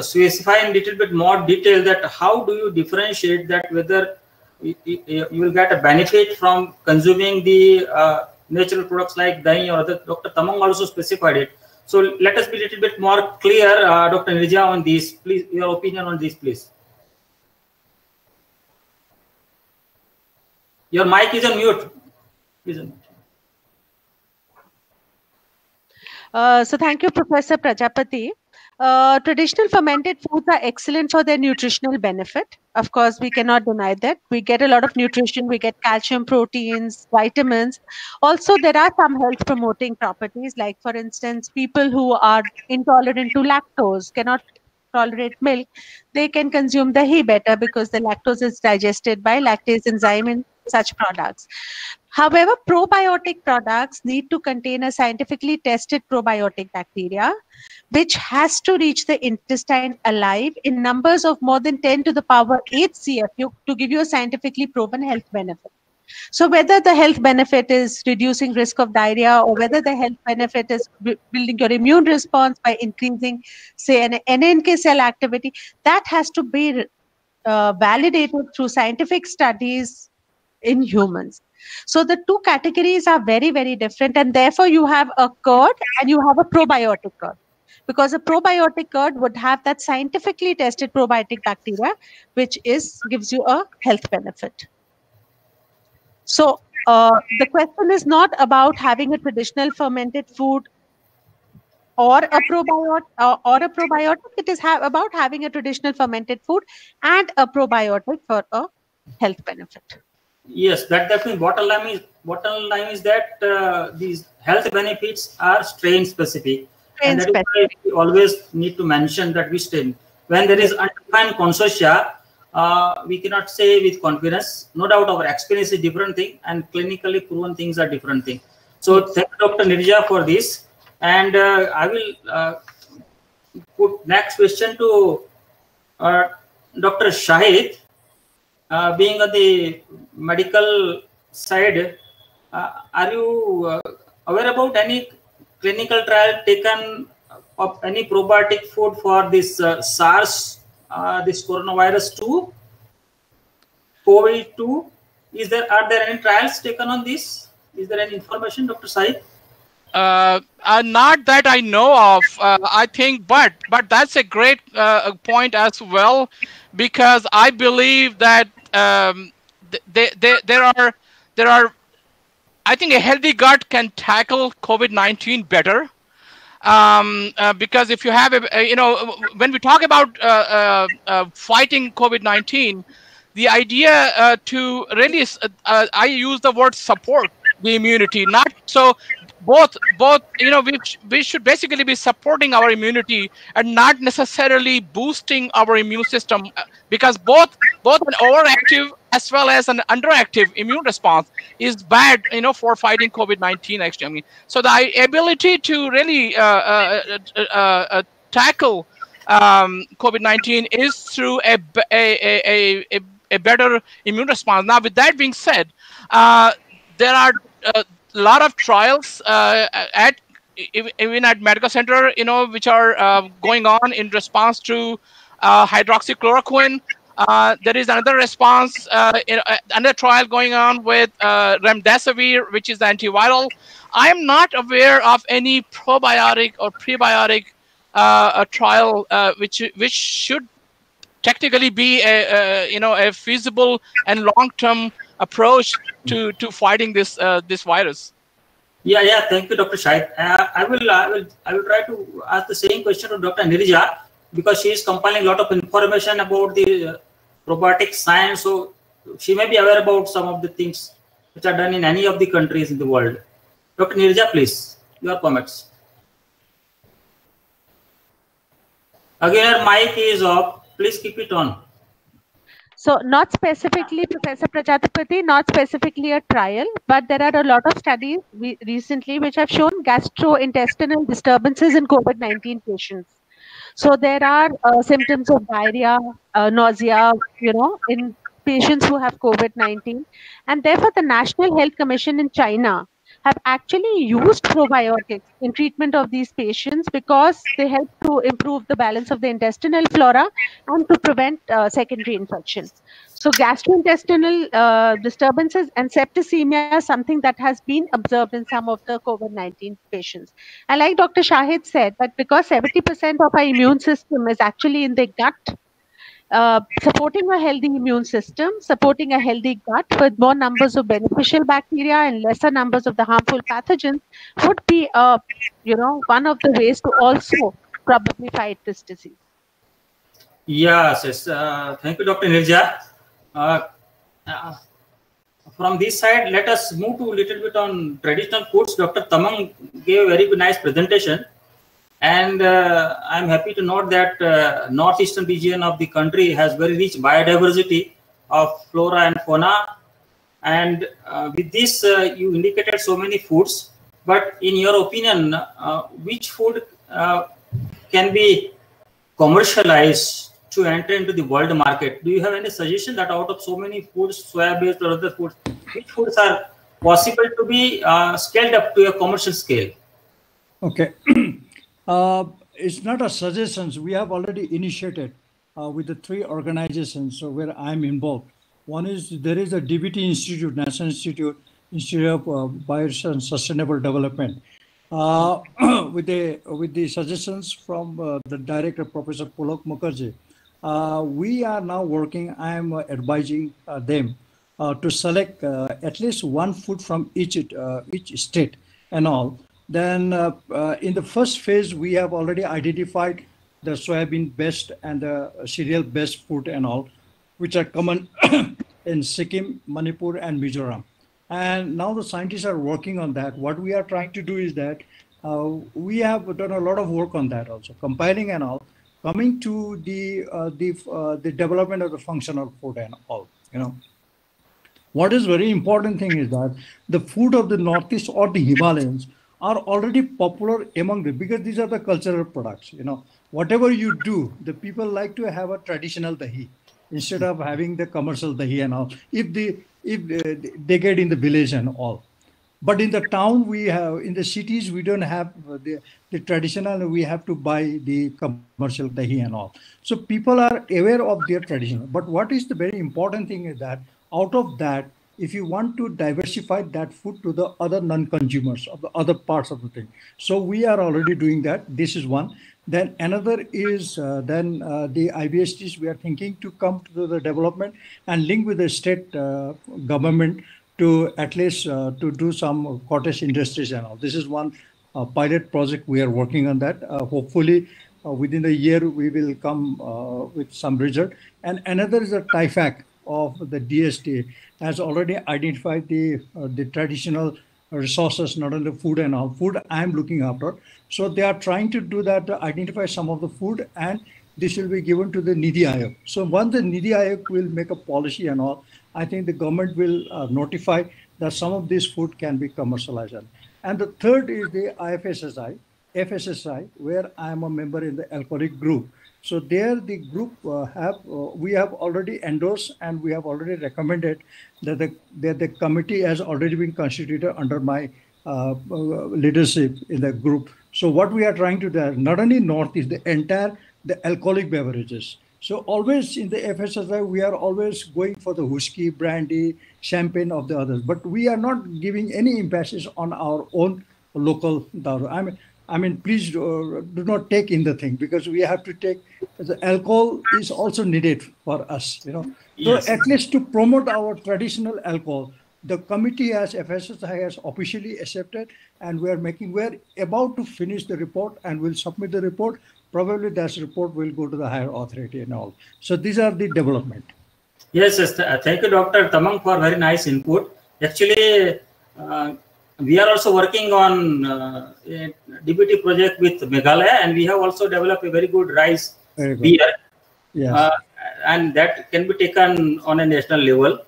specify in a little bit more detail that how do you differentiate that whether you, will get a benefit from consuming the uh, natural products like dahi or other, Dr. Tamang also specified it. So let us be a little bit more clear, uh, Dr. Nirja, on this. Please, your opinion on this, please. Your mic is on mute. Is on mute. Uh, so thank you, Professor Prajapati. Uh, traditional fermented foods are excellent for their nutritional benefit. Of course, we cannot deny that. We get a lot of nutrition, we get calcium, proteins, vitamins. Also, there are some health promoting properties, like, for instance, people who are intolerant to lactose cannot tolerate milk, they can consume the dahi better because the lactose is digested by lactase enzyme in such products. However, probiotic products need to contain a scientifically tested probiotic bacteria, which has to reach the intestine alive in numbers of more than 10 to the power 8 CFU to give you a scientifically proven health benefit. So whether the health benefit is reducing risk of diarrhea or whether the health benefit is building your immune response by increasing, say, an NNK cell activity, that has to be uh, validated through scientific studies in humans. So the two categories are very, very different. And therefore, you have a curd and you have a probiotic curd. Because a probiotic curd would have that scientifically tested probiotic bacteria, which is gives you a health benefit. So uh, the question is not about having a traditional fermented food or a probiotic uh, or a probiotic. It is ha about having a traditional fermented food and a probiotic for a health benefit. Yes, that definitely bottom line is bottom line is that uh, these health benefits are strain specific. Strain and that specific. we always need to mention that we strain. When there is undefined consortia, uh, we cannot say with confidence. No doubt our experience is different thing and clinically proven things are different thing. So thank Dr. Nirja for this. And uh, I will uh, put next question to uh, Dr. Shahid uh, being on the medical side, uh, are you uh, aware about any clinical trial taken of any probiotic food for this uh, SARS, this coronavirus 2, COVID-2? Is there are there any trials taken on this? Is there any information, Dr. Shahid? uh, uh, not that I know of. Uh, I think, but but that's a great uh, point as well, because I believe that um, th- th- there are there are. I think a healthy gut can tackle COVID nineteen better. Um, uh, because if you have a, you know, when we talk about uh, fighting COVID nineteen, the idea to really, I use the word support the immunity not so both both you know we, we should basically be supporting our immunity and not necessarily boosting our immune system uh, because both both an overactive as well as an underactive immune response is bad you know for fighting covid-19 actually i mean so the ability to really uh, uh, uh, uh tackle um, covid-19 is through a, a, a, a, better immune response now with that being said there are a lot of trials uh, at even at medical center, you know, which are uh, going on in response to uh, hydroxychloroquine. Uh, there is another response, uh, in, uh, another trial going on with remdesivir, which is the antiviral. I am not aware of any probiotic or prebiotic trial which which should technically be a, a, you know a feasible and long-term approach to to fighting this uh, this virus? Yeah, yeah. Thank you, Dr. Shahid. Uh, I will, I will, I will try to ask the same question to Dr. Nirija because she is compiling a lot of information about the uh, probiotic science. So she may be aware about some of the things which are done in any of the countries in the world. Dr. Nirija, please, your comments. Again, mic is off. Please keep it on. So not specifically, Professor Prajapati, not specifically a trial, but there are a lot of studies recently which have shown gastrointestinal disturbances in COVID-19 patients. So there are uh, symptoms of diarrhea, uh, nausea, you know, in patients who have COVID-19. And therefore, the National Health Commission in China have actually used probiotics in treatment of these patients because they help to improve the balance of the intestinal flora and to prevent uh, secondary infection. So gastrointestinal uh, disturbances and septicemia is something that has been observed in some of the COVID-19 patients. And like Dr. Shahid said, that because 70% of our immune system is actually in the gut, uh, supporting a healthy immune system, supporting a healthy gut with more numbers of beneficial bacteria and lesser numbers of the harmful pathogens would be, uh, you know, one of the ways to also probably fight this disease. Yes, yes. Uh, thank you, Dr. Nirja. Uh, from this side, let us move to a little bit on traditional foods. Dr. Tamang gave a very nice presentation. And uh, I'm happy to note that uh, northeastern region of the country has very rich biodiversity of flora and fauna. And uh, with this, uh, you indicated so many foods. But in your opinion, uh, which food uh, can be commercialized to enter into the world market? Do you have any suggestion that out of so many foods, soya-based or other foods, which foods are possible to be scaled up to a commercial scale? Okay. Uh, it's not a suggestions. We have already initiated uh, with the three organizations so where I'm involved. One is there is a DBT Institute, National Institute, Institute of uh, and Sustainable Development. Uh, with the with the suggestions from uh, the director, Professor Pulak Mukherjee, uh, we are now working. I am advising them to select at least one food from each each state and all then uh, uh, in the first phase, we have already identified the soybean best and the cereal best food and all, which are common in Sikkim, Manipur, and Mizoram. And now the scientists are working on that. What we are trying to do is that uh, we have done a lot of work on that also, compiling and all, coming to the uh, the uh, the development of the functional food and all. You know, what is very important thing is that the food of the Northeast or the Himalayas are already popular among them because these are the cultural products. You know, whatever you do, the people like to have a traditional dahi instead of having the commercial dahi and all. If they if they get in the village and all, but in the town we have in the cities we don't have the, the traditional. We have to buy the commercial dahi and all. So people are aware of their tradition. But what is the very important thing is that out of that if you want to diversify that food to the other non-consumers of the other parts of the thing. So we are already doing that. This is one. Then another is uh, then uh, the IBSTs. We are thinking to come to the development and link with the state uh, government to at least uh, to do some cottage industries and all. This is one uh, pilot project we are working on that. Uh, hopefully, within a year we will come with some result. And another is a TIFAC of the DST has already identified the the traditional resources, not only food and all. Food I am looking after. So they are trying to do that, identify some of the food and this will be given to the Niti Aayog. So once the Niti Aayog will make a policy and all, I think the government will uh, notify that some of this food can be commercialized. And the third is the IFSSI, FSSAI, where I am a member in the alcoholic group. So there the group uh, have, uh, we have already endorsed and we have already recommended that the, that the committee has already been constituted under my uh, uh, leadership in the group. So what we are trying to do, not only North is the entire, the alcoholic beverages. So always in the FSSAI, we are always going for the whiskey, brandy, champagne of the others, but we are not giving any emphasis on our own local. I mean, I mean, please uh, do not take in the thing because we have to take the alcohol is also needed for us, you know. Yes. So at least to promote our traditional alcohol, the committee as FSSAI has officially accepted, and we are making. We are about to finish the report and we'll submit the report probably that report will go to the higher authority and all. So these are the development. Yes, yes. Thank you, Dr. Tamang, for very nice input. Actually, uh, we are also working on uh, a DBT project with Meghalaya, and we have also developed a very good rice very good. beer. Yes. Uh, and that can be taken on a national level.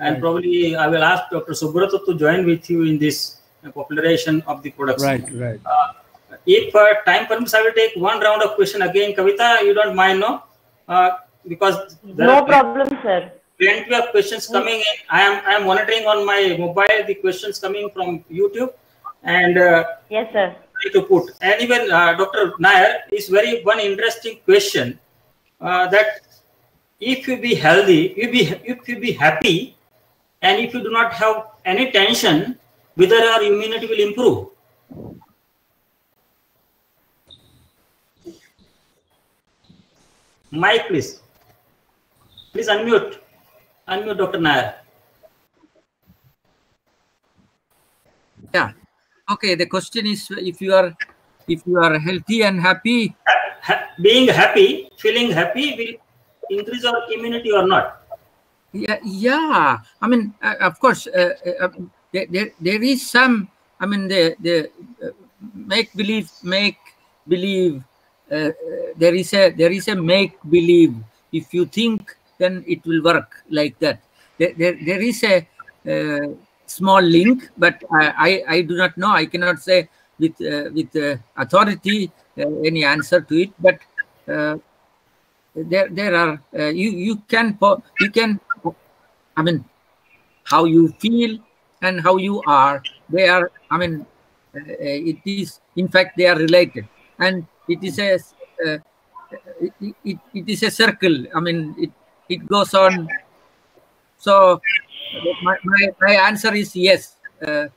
And right. probably I will ask Dr. Subrato to join with you in this popularization of the products. Right, right. Uh, if uh, time permits, I will take one round of question again. Kavita, you don't mind, no? Uh, because no problem, sir. Plenty of questions coming in. I am I am monitoring on my mobile the questions coming from YouTube, and uh, yes, sir. To put and even uh, Dr. Nair is very one interesting question uh, that if you be healthy, you be if you be happy, and if you do not have any tension, whether your immunity will improve. Mike, please. Please unmute. Unmute Dr. Nair. Yeah. Okay. The question is if you are if you are healthy and happy. Ha being happy, feeling happy will increase our immunity or not? Yeah, yeah. I mean, uh, of course, uh, uh, there, there, there is some. I mean, the the uh, make believe make believe uh, there is a there is a make believe if you think then it will work like that. There, there, there is a uh, small link but I, I, I do not know. I cannot say with uh, with uh, authority uh, any answer to it but there there are you you can you can i mean how you feel and how you are they are i mean it is in fact they are related. And it is a uh, it, it, it is a circle. I mean it it goes on. So my, my, my answer is yes uh, uh,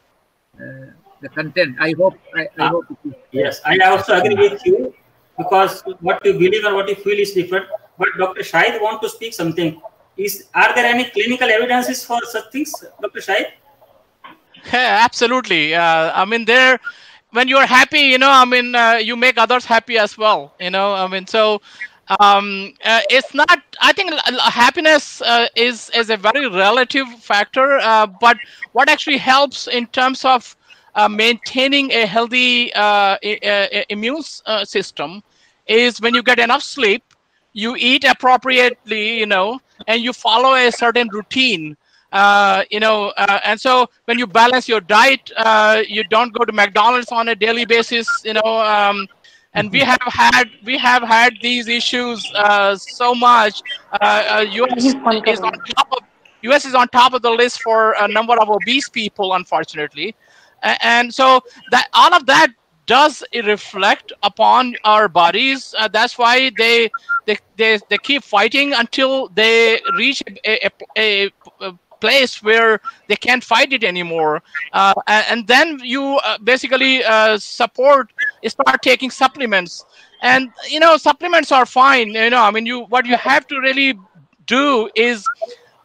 the content. I hope i, I hope yes. I also agree with you because what you believe or what you feel is different. But dr shahid want to speak something. Is are there any clinical evidences for such things dr shahid? Yeah, absolutely. Uh, i mean there when you're happy, you know, I mean, uh, you make others happy as well, you know, I mean, so um, uh, it's not, I think happiness uh, is, is a very relative factor, uh, but what actually helps in terms of uh, maintaining a healthy uh, immune system is when you get enough sleep, you eat appropriately, you know, and you follow a certain routine uh, you know, uh, and so when you balance your diet, uh, you don't go to McDonald's on a daily basis, you know, um, and we have had we have had these issues uh, so much. US uh, is on top of US is on top of the list for a number of obese people, unfortunately, and so that all of that does reflect upon our bodies. Uh, that's why they, they they they keep fighting until they reach a, a, a, place where they can't fight it anymore. Uh, and, then you uh, basically uh, support, start taking supplements. And you know, supplements are fine. You know, I mean, you what you have to really do is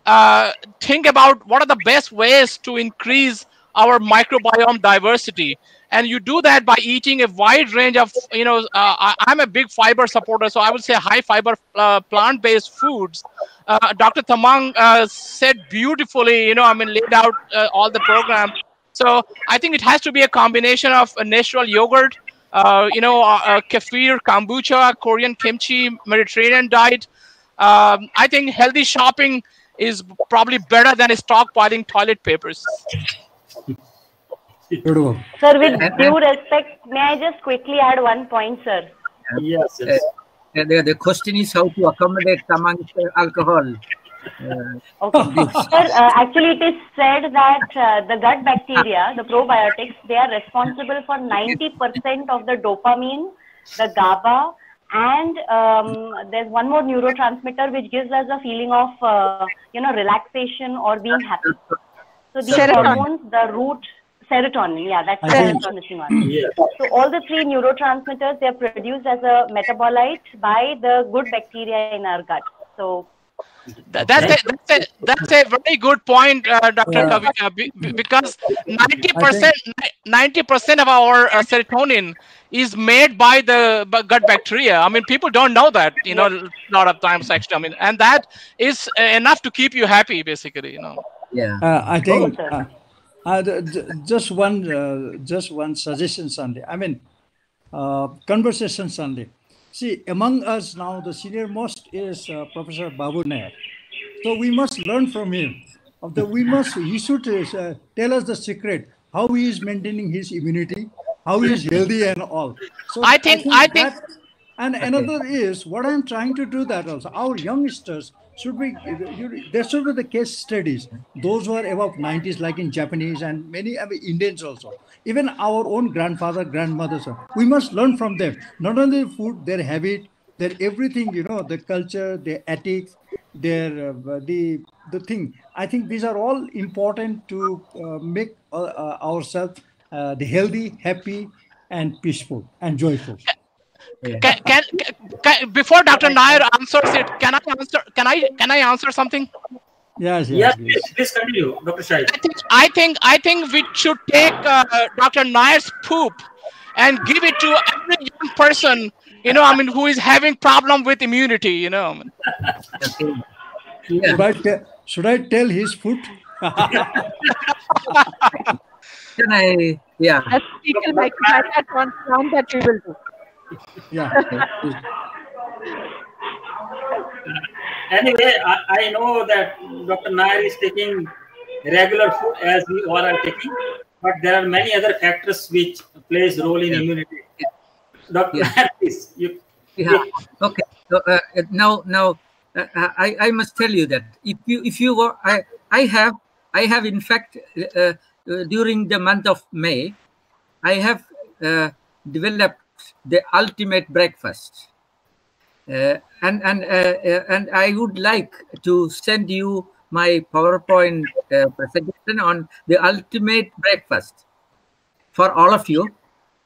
uh, think about what are the best ways to increase our microbiome diversity and you do that by eating a wide range of you know uh, I, am a big fiber supporter so i would say high fiber uh, plant-based foods. Uh, dr tamang uh, said beautifully you know i mean laid out uh, all the program. So i think it has to be a combination of a natural yogurt uh, you know kefir kombucha korean kimchi mediterranean diet. Um, i think healthy shopping is probably better than stockpiling toilet papers. Sir, with due respect, may I just quickly add one point, sir? Yes, yes. Uh, the, the question is how to accommodate amongst alcohol. Uh, okay. Sir, uh, actually it is said that uh, the gut bacteria, the probiotics, they are responsible for 90% of the dopamine, the GABA, and um, there's one more neurotransmitter which gives us a feeling of, uh, you know, relaxation or being happy. So these hormones, the root serotonin yeah that's the missing one Yeah. so all the three neurotransmitters they're produced as a metabolite by the good bacteria in our gut so That- that's, a, that's, a, that's a very good point, uh, Dr. Yeah. Kavita, be- be- because 90% 90% of our uh, serotonin is made by the gut bacteria. I mean, people don't know that, you know, a lot of times actually. I mean, and that is uh, enough to keep you happy, basically, you know. yeah. Uh, I think sir. Uh, just one uh, just one suggestion, Sunday. I mean, uh, conversation, Sunday. See, among us now, the senior most is uh, Professor Babu Nair. So we must learn from him. Of the we must he should uh, tell us the secret how he is maintaining his immunity, how he is healthy and all. So I think- I think- that- and another is what I'm trying to do that also. Our youngsters should be there should be the case studies. Those who are above 90s, like in Japanese and many other Indians also. Even our own grandfather, grandmothers. We must learn from them. Not only food, their habit, their everything. You know, the culture, their ethics, their uh, the the thing. I think these are all important to uh, make uh, uh, ourselves uh, the healthy, happy, and peaceful and joyful. Can, can, can, before Dr. Nair answers it, can I answer? Can I can I answer something? Yes, yes, Yes, yes. please, please continue, Dr. Shahid. I think I think I think we should take uh, Dr. Nair's poop and give it to every young person, you know, I mean, who is having problem with immunity, you know. Yeah. Should I, should I tell his foot? Can I? Yeah. As fecal microbiota transplant that we will do. Yeah. Anyway, I, I know that Dr. Nair is taking regular food as we all are taking, but there are many other factors which plays role in Yeah. immunity. Dr. Yeah. Nair, please. You, Yeah. Okay. So uh, uh, now, now uh, I I must tell you that if you if you were I I have I have in fact uh, uh, during the month of May, I have uh, developed the ultimate breakfast. Uh, and and uh, uh, and I would like to send you my PowerPoint uh, presentation on the ultimate breakfast for all of you.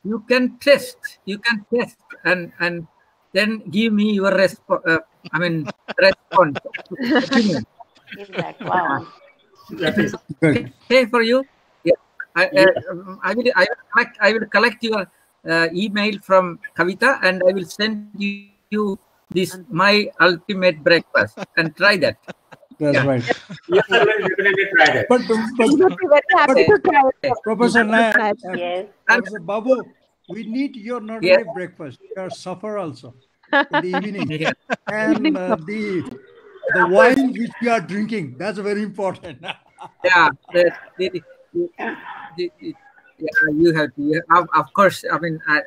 You can test. You can test and and then give me your response. Uh, I mean response. opinion. exactly wow that is, Good. okay for you? Yeah. I, uh, um, I will. I will collect. I will collect your uh, email from Kavita, and I will send you, you this my ultimate breakfast and try that. That's Yeah. right. yes, sir, we'll definitely try that. But, We but would be very happy to try it. Professor Nair, uh, yes Professor Babu, we need your not Yeah. only breakfast, your supper also in the evening. Yeah. And uh, the the wine which we are drinking, that's very important. yeah, the, the, the, the, the- yeah, you have to. You have, of course, I mean, uh,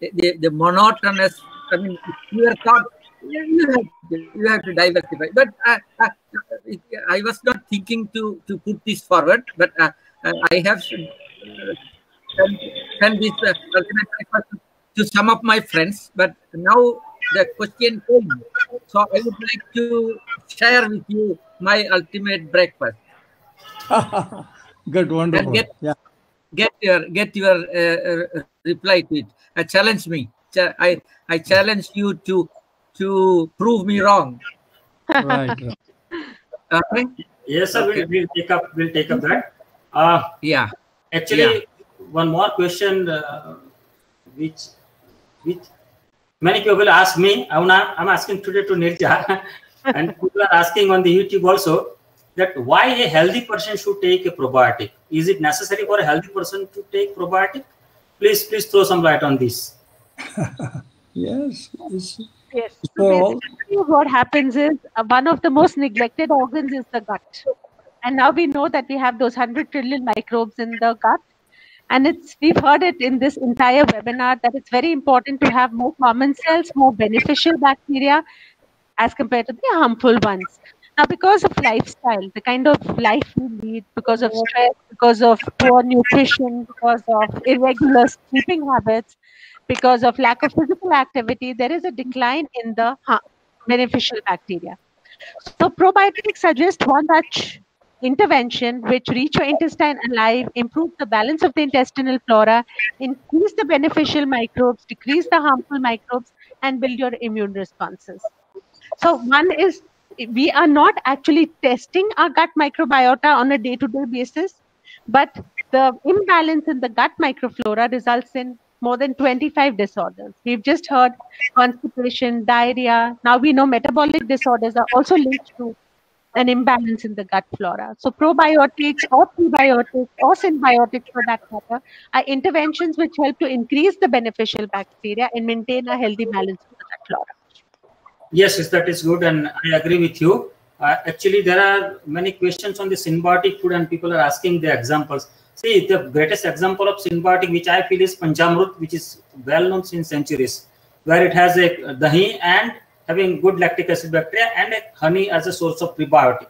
the, the, monotonous. I mean, you are thought you have to, you have to diversify. But uh, uh, I was not thinking to to put this forward, but uh, uh, I have sent, sent this uh, to some of my friends. But now the question came, so I would like to share with you my ultimate breakfast. Good, wonderful. get- yeah. Get your get your uh, uh, reply to it. Uh, challenge me. Cha- I I challenge you to to prove me wrong. Right. right. Okay. Yes, sir. Okay. We'll, we'll take up. We'll take up that. Uh, Yeah. actually, one more question, uh, which which many people ask me. I'm not, I'm asking today to Nirja, and people are asking on the YouTube also that why a healthy person should take a probiotic. Is it necessary for a healthy person to take probiotic? Please, please throw some light on this. Yes. it's- Yes. So So basically, what happens is uh, one of the most neglected organs is the gut. And now we know that we have those 100 trillion microbes in the gut. And it's we've heard it in this entire webinar that it's very important to have more commensals, more beneficial bacteria as compared to the harmful ones. Now, because of lifestyle, the kind of life we lead, because of stress, because of poor nutrition, because of irregular sleeping habits, because of lack of physical activity, there is a decline in the beneficial bacteria. So probiotics suggest one such intervention which reach your intestine alive, improve the balance of the intestinal flora, increase the beneficial microbes, decrease the harmful microbes, and build your immune responses. So one is we are not actually testing our gut microbiota on a day-to-day basis, but the imbalance in the gut microflora results in more than 25 disorders. We've just heard constipation, diarrhea. Now we know metabolic disorders are also linked to an imbalance in the gut flora. So probiotics or prebiotics or synbiotics for that matter are interventions which help to increase the beneficial bacteria and maintain a healthy balance in the gut flora. Yes, yes, that is good, and I agree with you. Uh, actually, there are many questions on the synbiotic food, and people are asking the examples. See, the greatest example of synbiotic, which I feel, is Panchamrut, which is well known since centuries, where it has a dahi and having good lactic acid bacteria and honey as a source of prebiotic.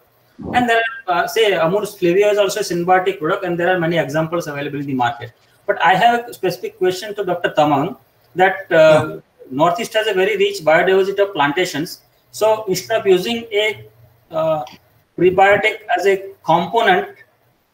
And there are, uh, say, Amur's Flavia is also a synbiotic product, and there are many examples available in the market. But I have a specific question to Dr. Tamang that uh, Northeast has a very rich biodiversity of plantations. So instead of using a uh, prebiotic as a component,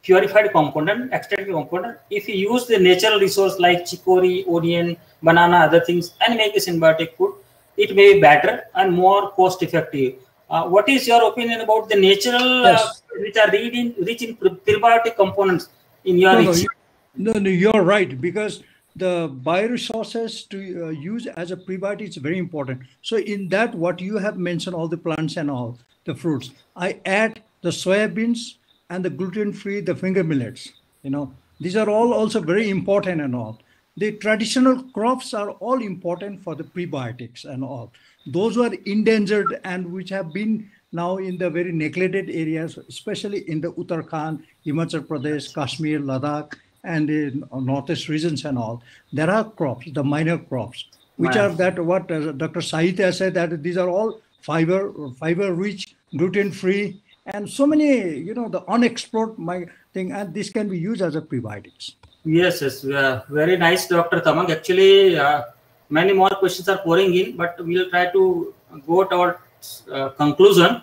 purified component, extracted component, if you use the natural resource like chicory, onion, banana, other things, and make a synbiotic food, it may be better and more cost effective. Uh, what is your opinion about the natural, uh, which are rich in, rich in pre- prebiotic components in your No, no, you- no, no, you're right because the bioresources to uh, use as a prebiotic is very important. So in that, what you have mentioned, all the plants and all the fruits, I add the soybeans and the gluten-free, the finger millets. You know, these are all also very important and all. The traditional crops are all important for the prebiotics and all. Those who are endangered and which have been now in the very neglected areas, especially in the Uttarakhand, Himachal Pradesh, Kashmir, Ladakh, and in northeast regions and all, there are crops, the minor crops, which are that what uh, Dr. Sahitya said that these are all fiber, fiber rich, gluten free, and so many, you know, the unexplored my thing, and this can be used as a prebiotics. Yes, yes, uh, very nice, Dr. Tamang. Actually, uh, many more questions are pouring in, but we'll try to go towards uh, conclusion.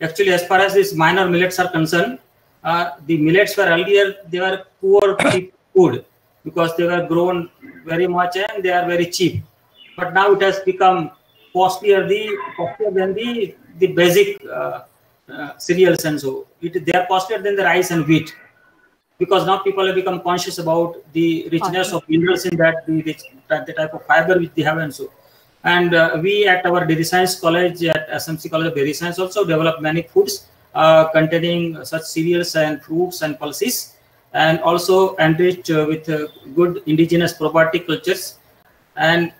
Actually, as far as these minor millets are concerned, uh, the millets were earlier they were poor food because they were grown very much and they are very cheap. But now it has become costlier, the costlier than the the basic uh, uh, cereals and so it, they are costlier than the rice and wheat because now people have become conscious about the richness of minerals in that, the, rich, the type of fiber which they have and so. And uh, we at our Dairy Science College at SMC College of Dairy Science also develop many foods containing such cereals and fruits and pulses and also enriched uh, with uh, good indigenous probiotic cultures and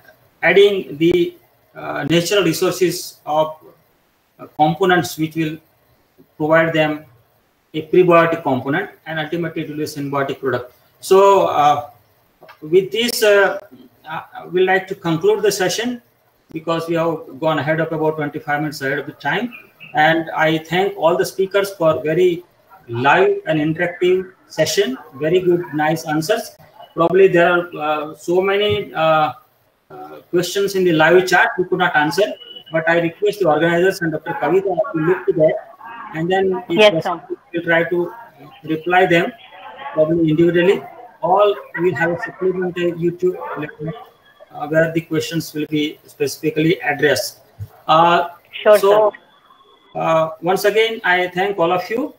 adding the uh, natural resources of uh, components which will provide them a prebiotic component and ultimately it will be a synbiotic product. So uh, with this, uh, uh, we'd like to conclude the session because we have gone ahead of about 25 minutes ahead of the time. And I thank all the speakers for very live and interactive session, very good, nice answers. Probably there are uh, so many uh, uh, questions in the live chat we could not answer, but I request the organizers and Dr. Kavita to look to that and then Yes, we'll try to reply them probably individually. All will have a supplementary YouTube letter, uh, where the questions will be specifically addressed. Uh, Sure, so, uh, once again, I thank all of you,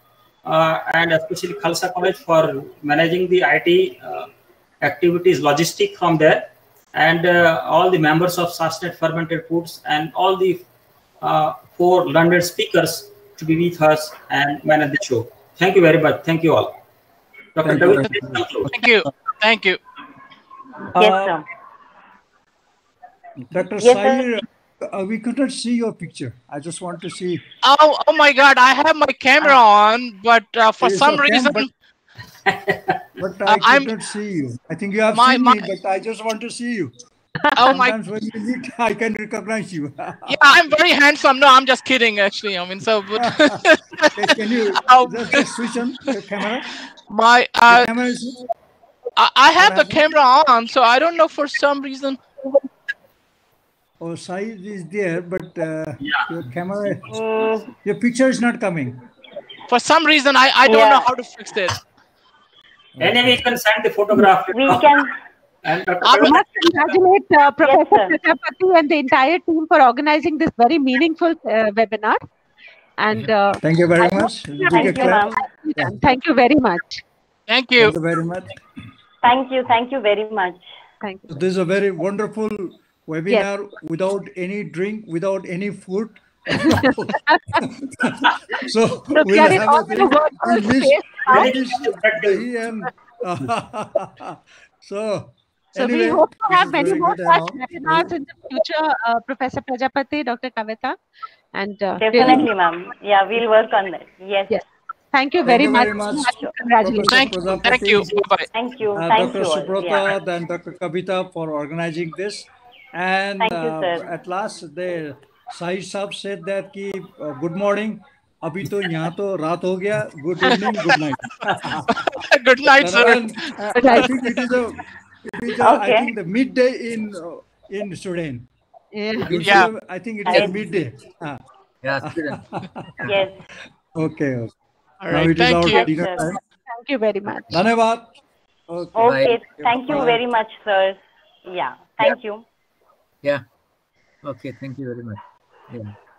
uh, and especially Khalsa College for managing the IT uh, activities, logistic from there, and uh, all the members of SASNET Fermented Foods and all the uh, four learned speakers to be with us and manage the show. Thank you very much. Thank you all. Dr. Thank you. David, please. Thank you. Thank you. Yes, sir. Dr. Yes, sir. Uh, we could not see your picture. I just want to see. Oh, oh my God! I have my camera on, but uh, for some okay, reason, but- But I Uh, could I'm- not see you. I think you have My- seen my- me, but I just want to see you. oh my, Sometimes when you meet, I can recognize you. yeah, I'm very handsome. No, I'm just kidding. Actually, I mean, so but can you Oh. just, switch on the camera? my The uh, camera is I, I have the camera on, so I don't know for some reason. Oh, size is there, but uh, Yeah. your camera, Mm, your picture is not coming. For some reason, I, I don't know how to fix it. Anyway, you can send the photograph. we can, And I I must congratulate uh, Professor sir. Prajapati and the entire team for organizing this very meaningful uh, webinar. And uh, Thank you very I much. Big thank you, clap. ma'am. thank you very much. Thank you. Thank you very much. Thank you, thank you very much. Thank you. This is a very wonderful webinar without any drink, without any food. so So we'll we are in have a the very virtual we'll miss, we'll miss Dahi and so So anyway, we hope to have many more such and webinars in the future, uh, Professor Prajapati, Dr. Kavita. And uh, really, Definitely, ma'am. Yeah, we'll work on that. Yes. Yes. thank you Thank very you much. much, Congratulations. Thank, Prajapati. thank you. Bye bye. Thank you. uh, Thank Dr. you all. Subrata Yeah. and Dr. Kavita for organizing this. And you, uh, at last, the Sai sahab said that ki, uh, good morning. abhi to yahan to अभी तो यहाँ तो रात हो गया good evening good night good night sir it is a, is a it is I think the midday in in Sweden या I think it is midday yes yes okay all right thank you. dinner thank you very much dhanyawad okay, okay. thank you very much sir yeah thank yeah. you Yeah. Okay, thank you very much. Yeah.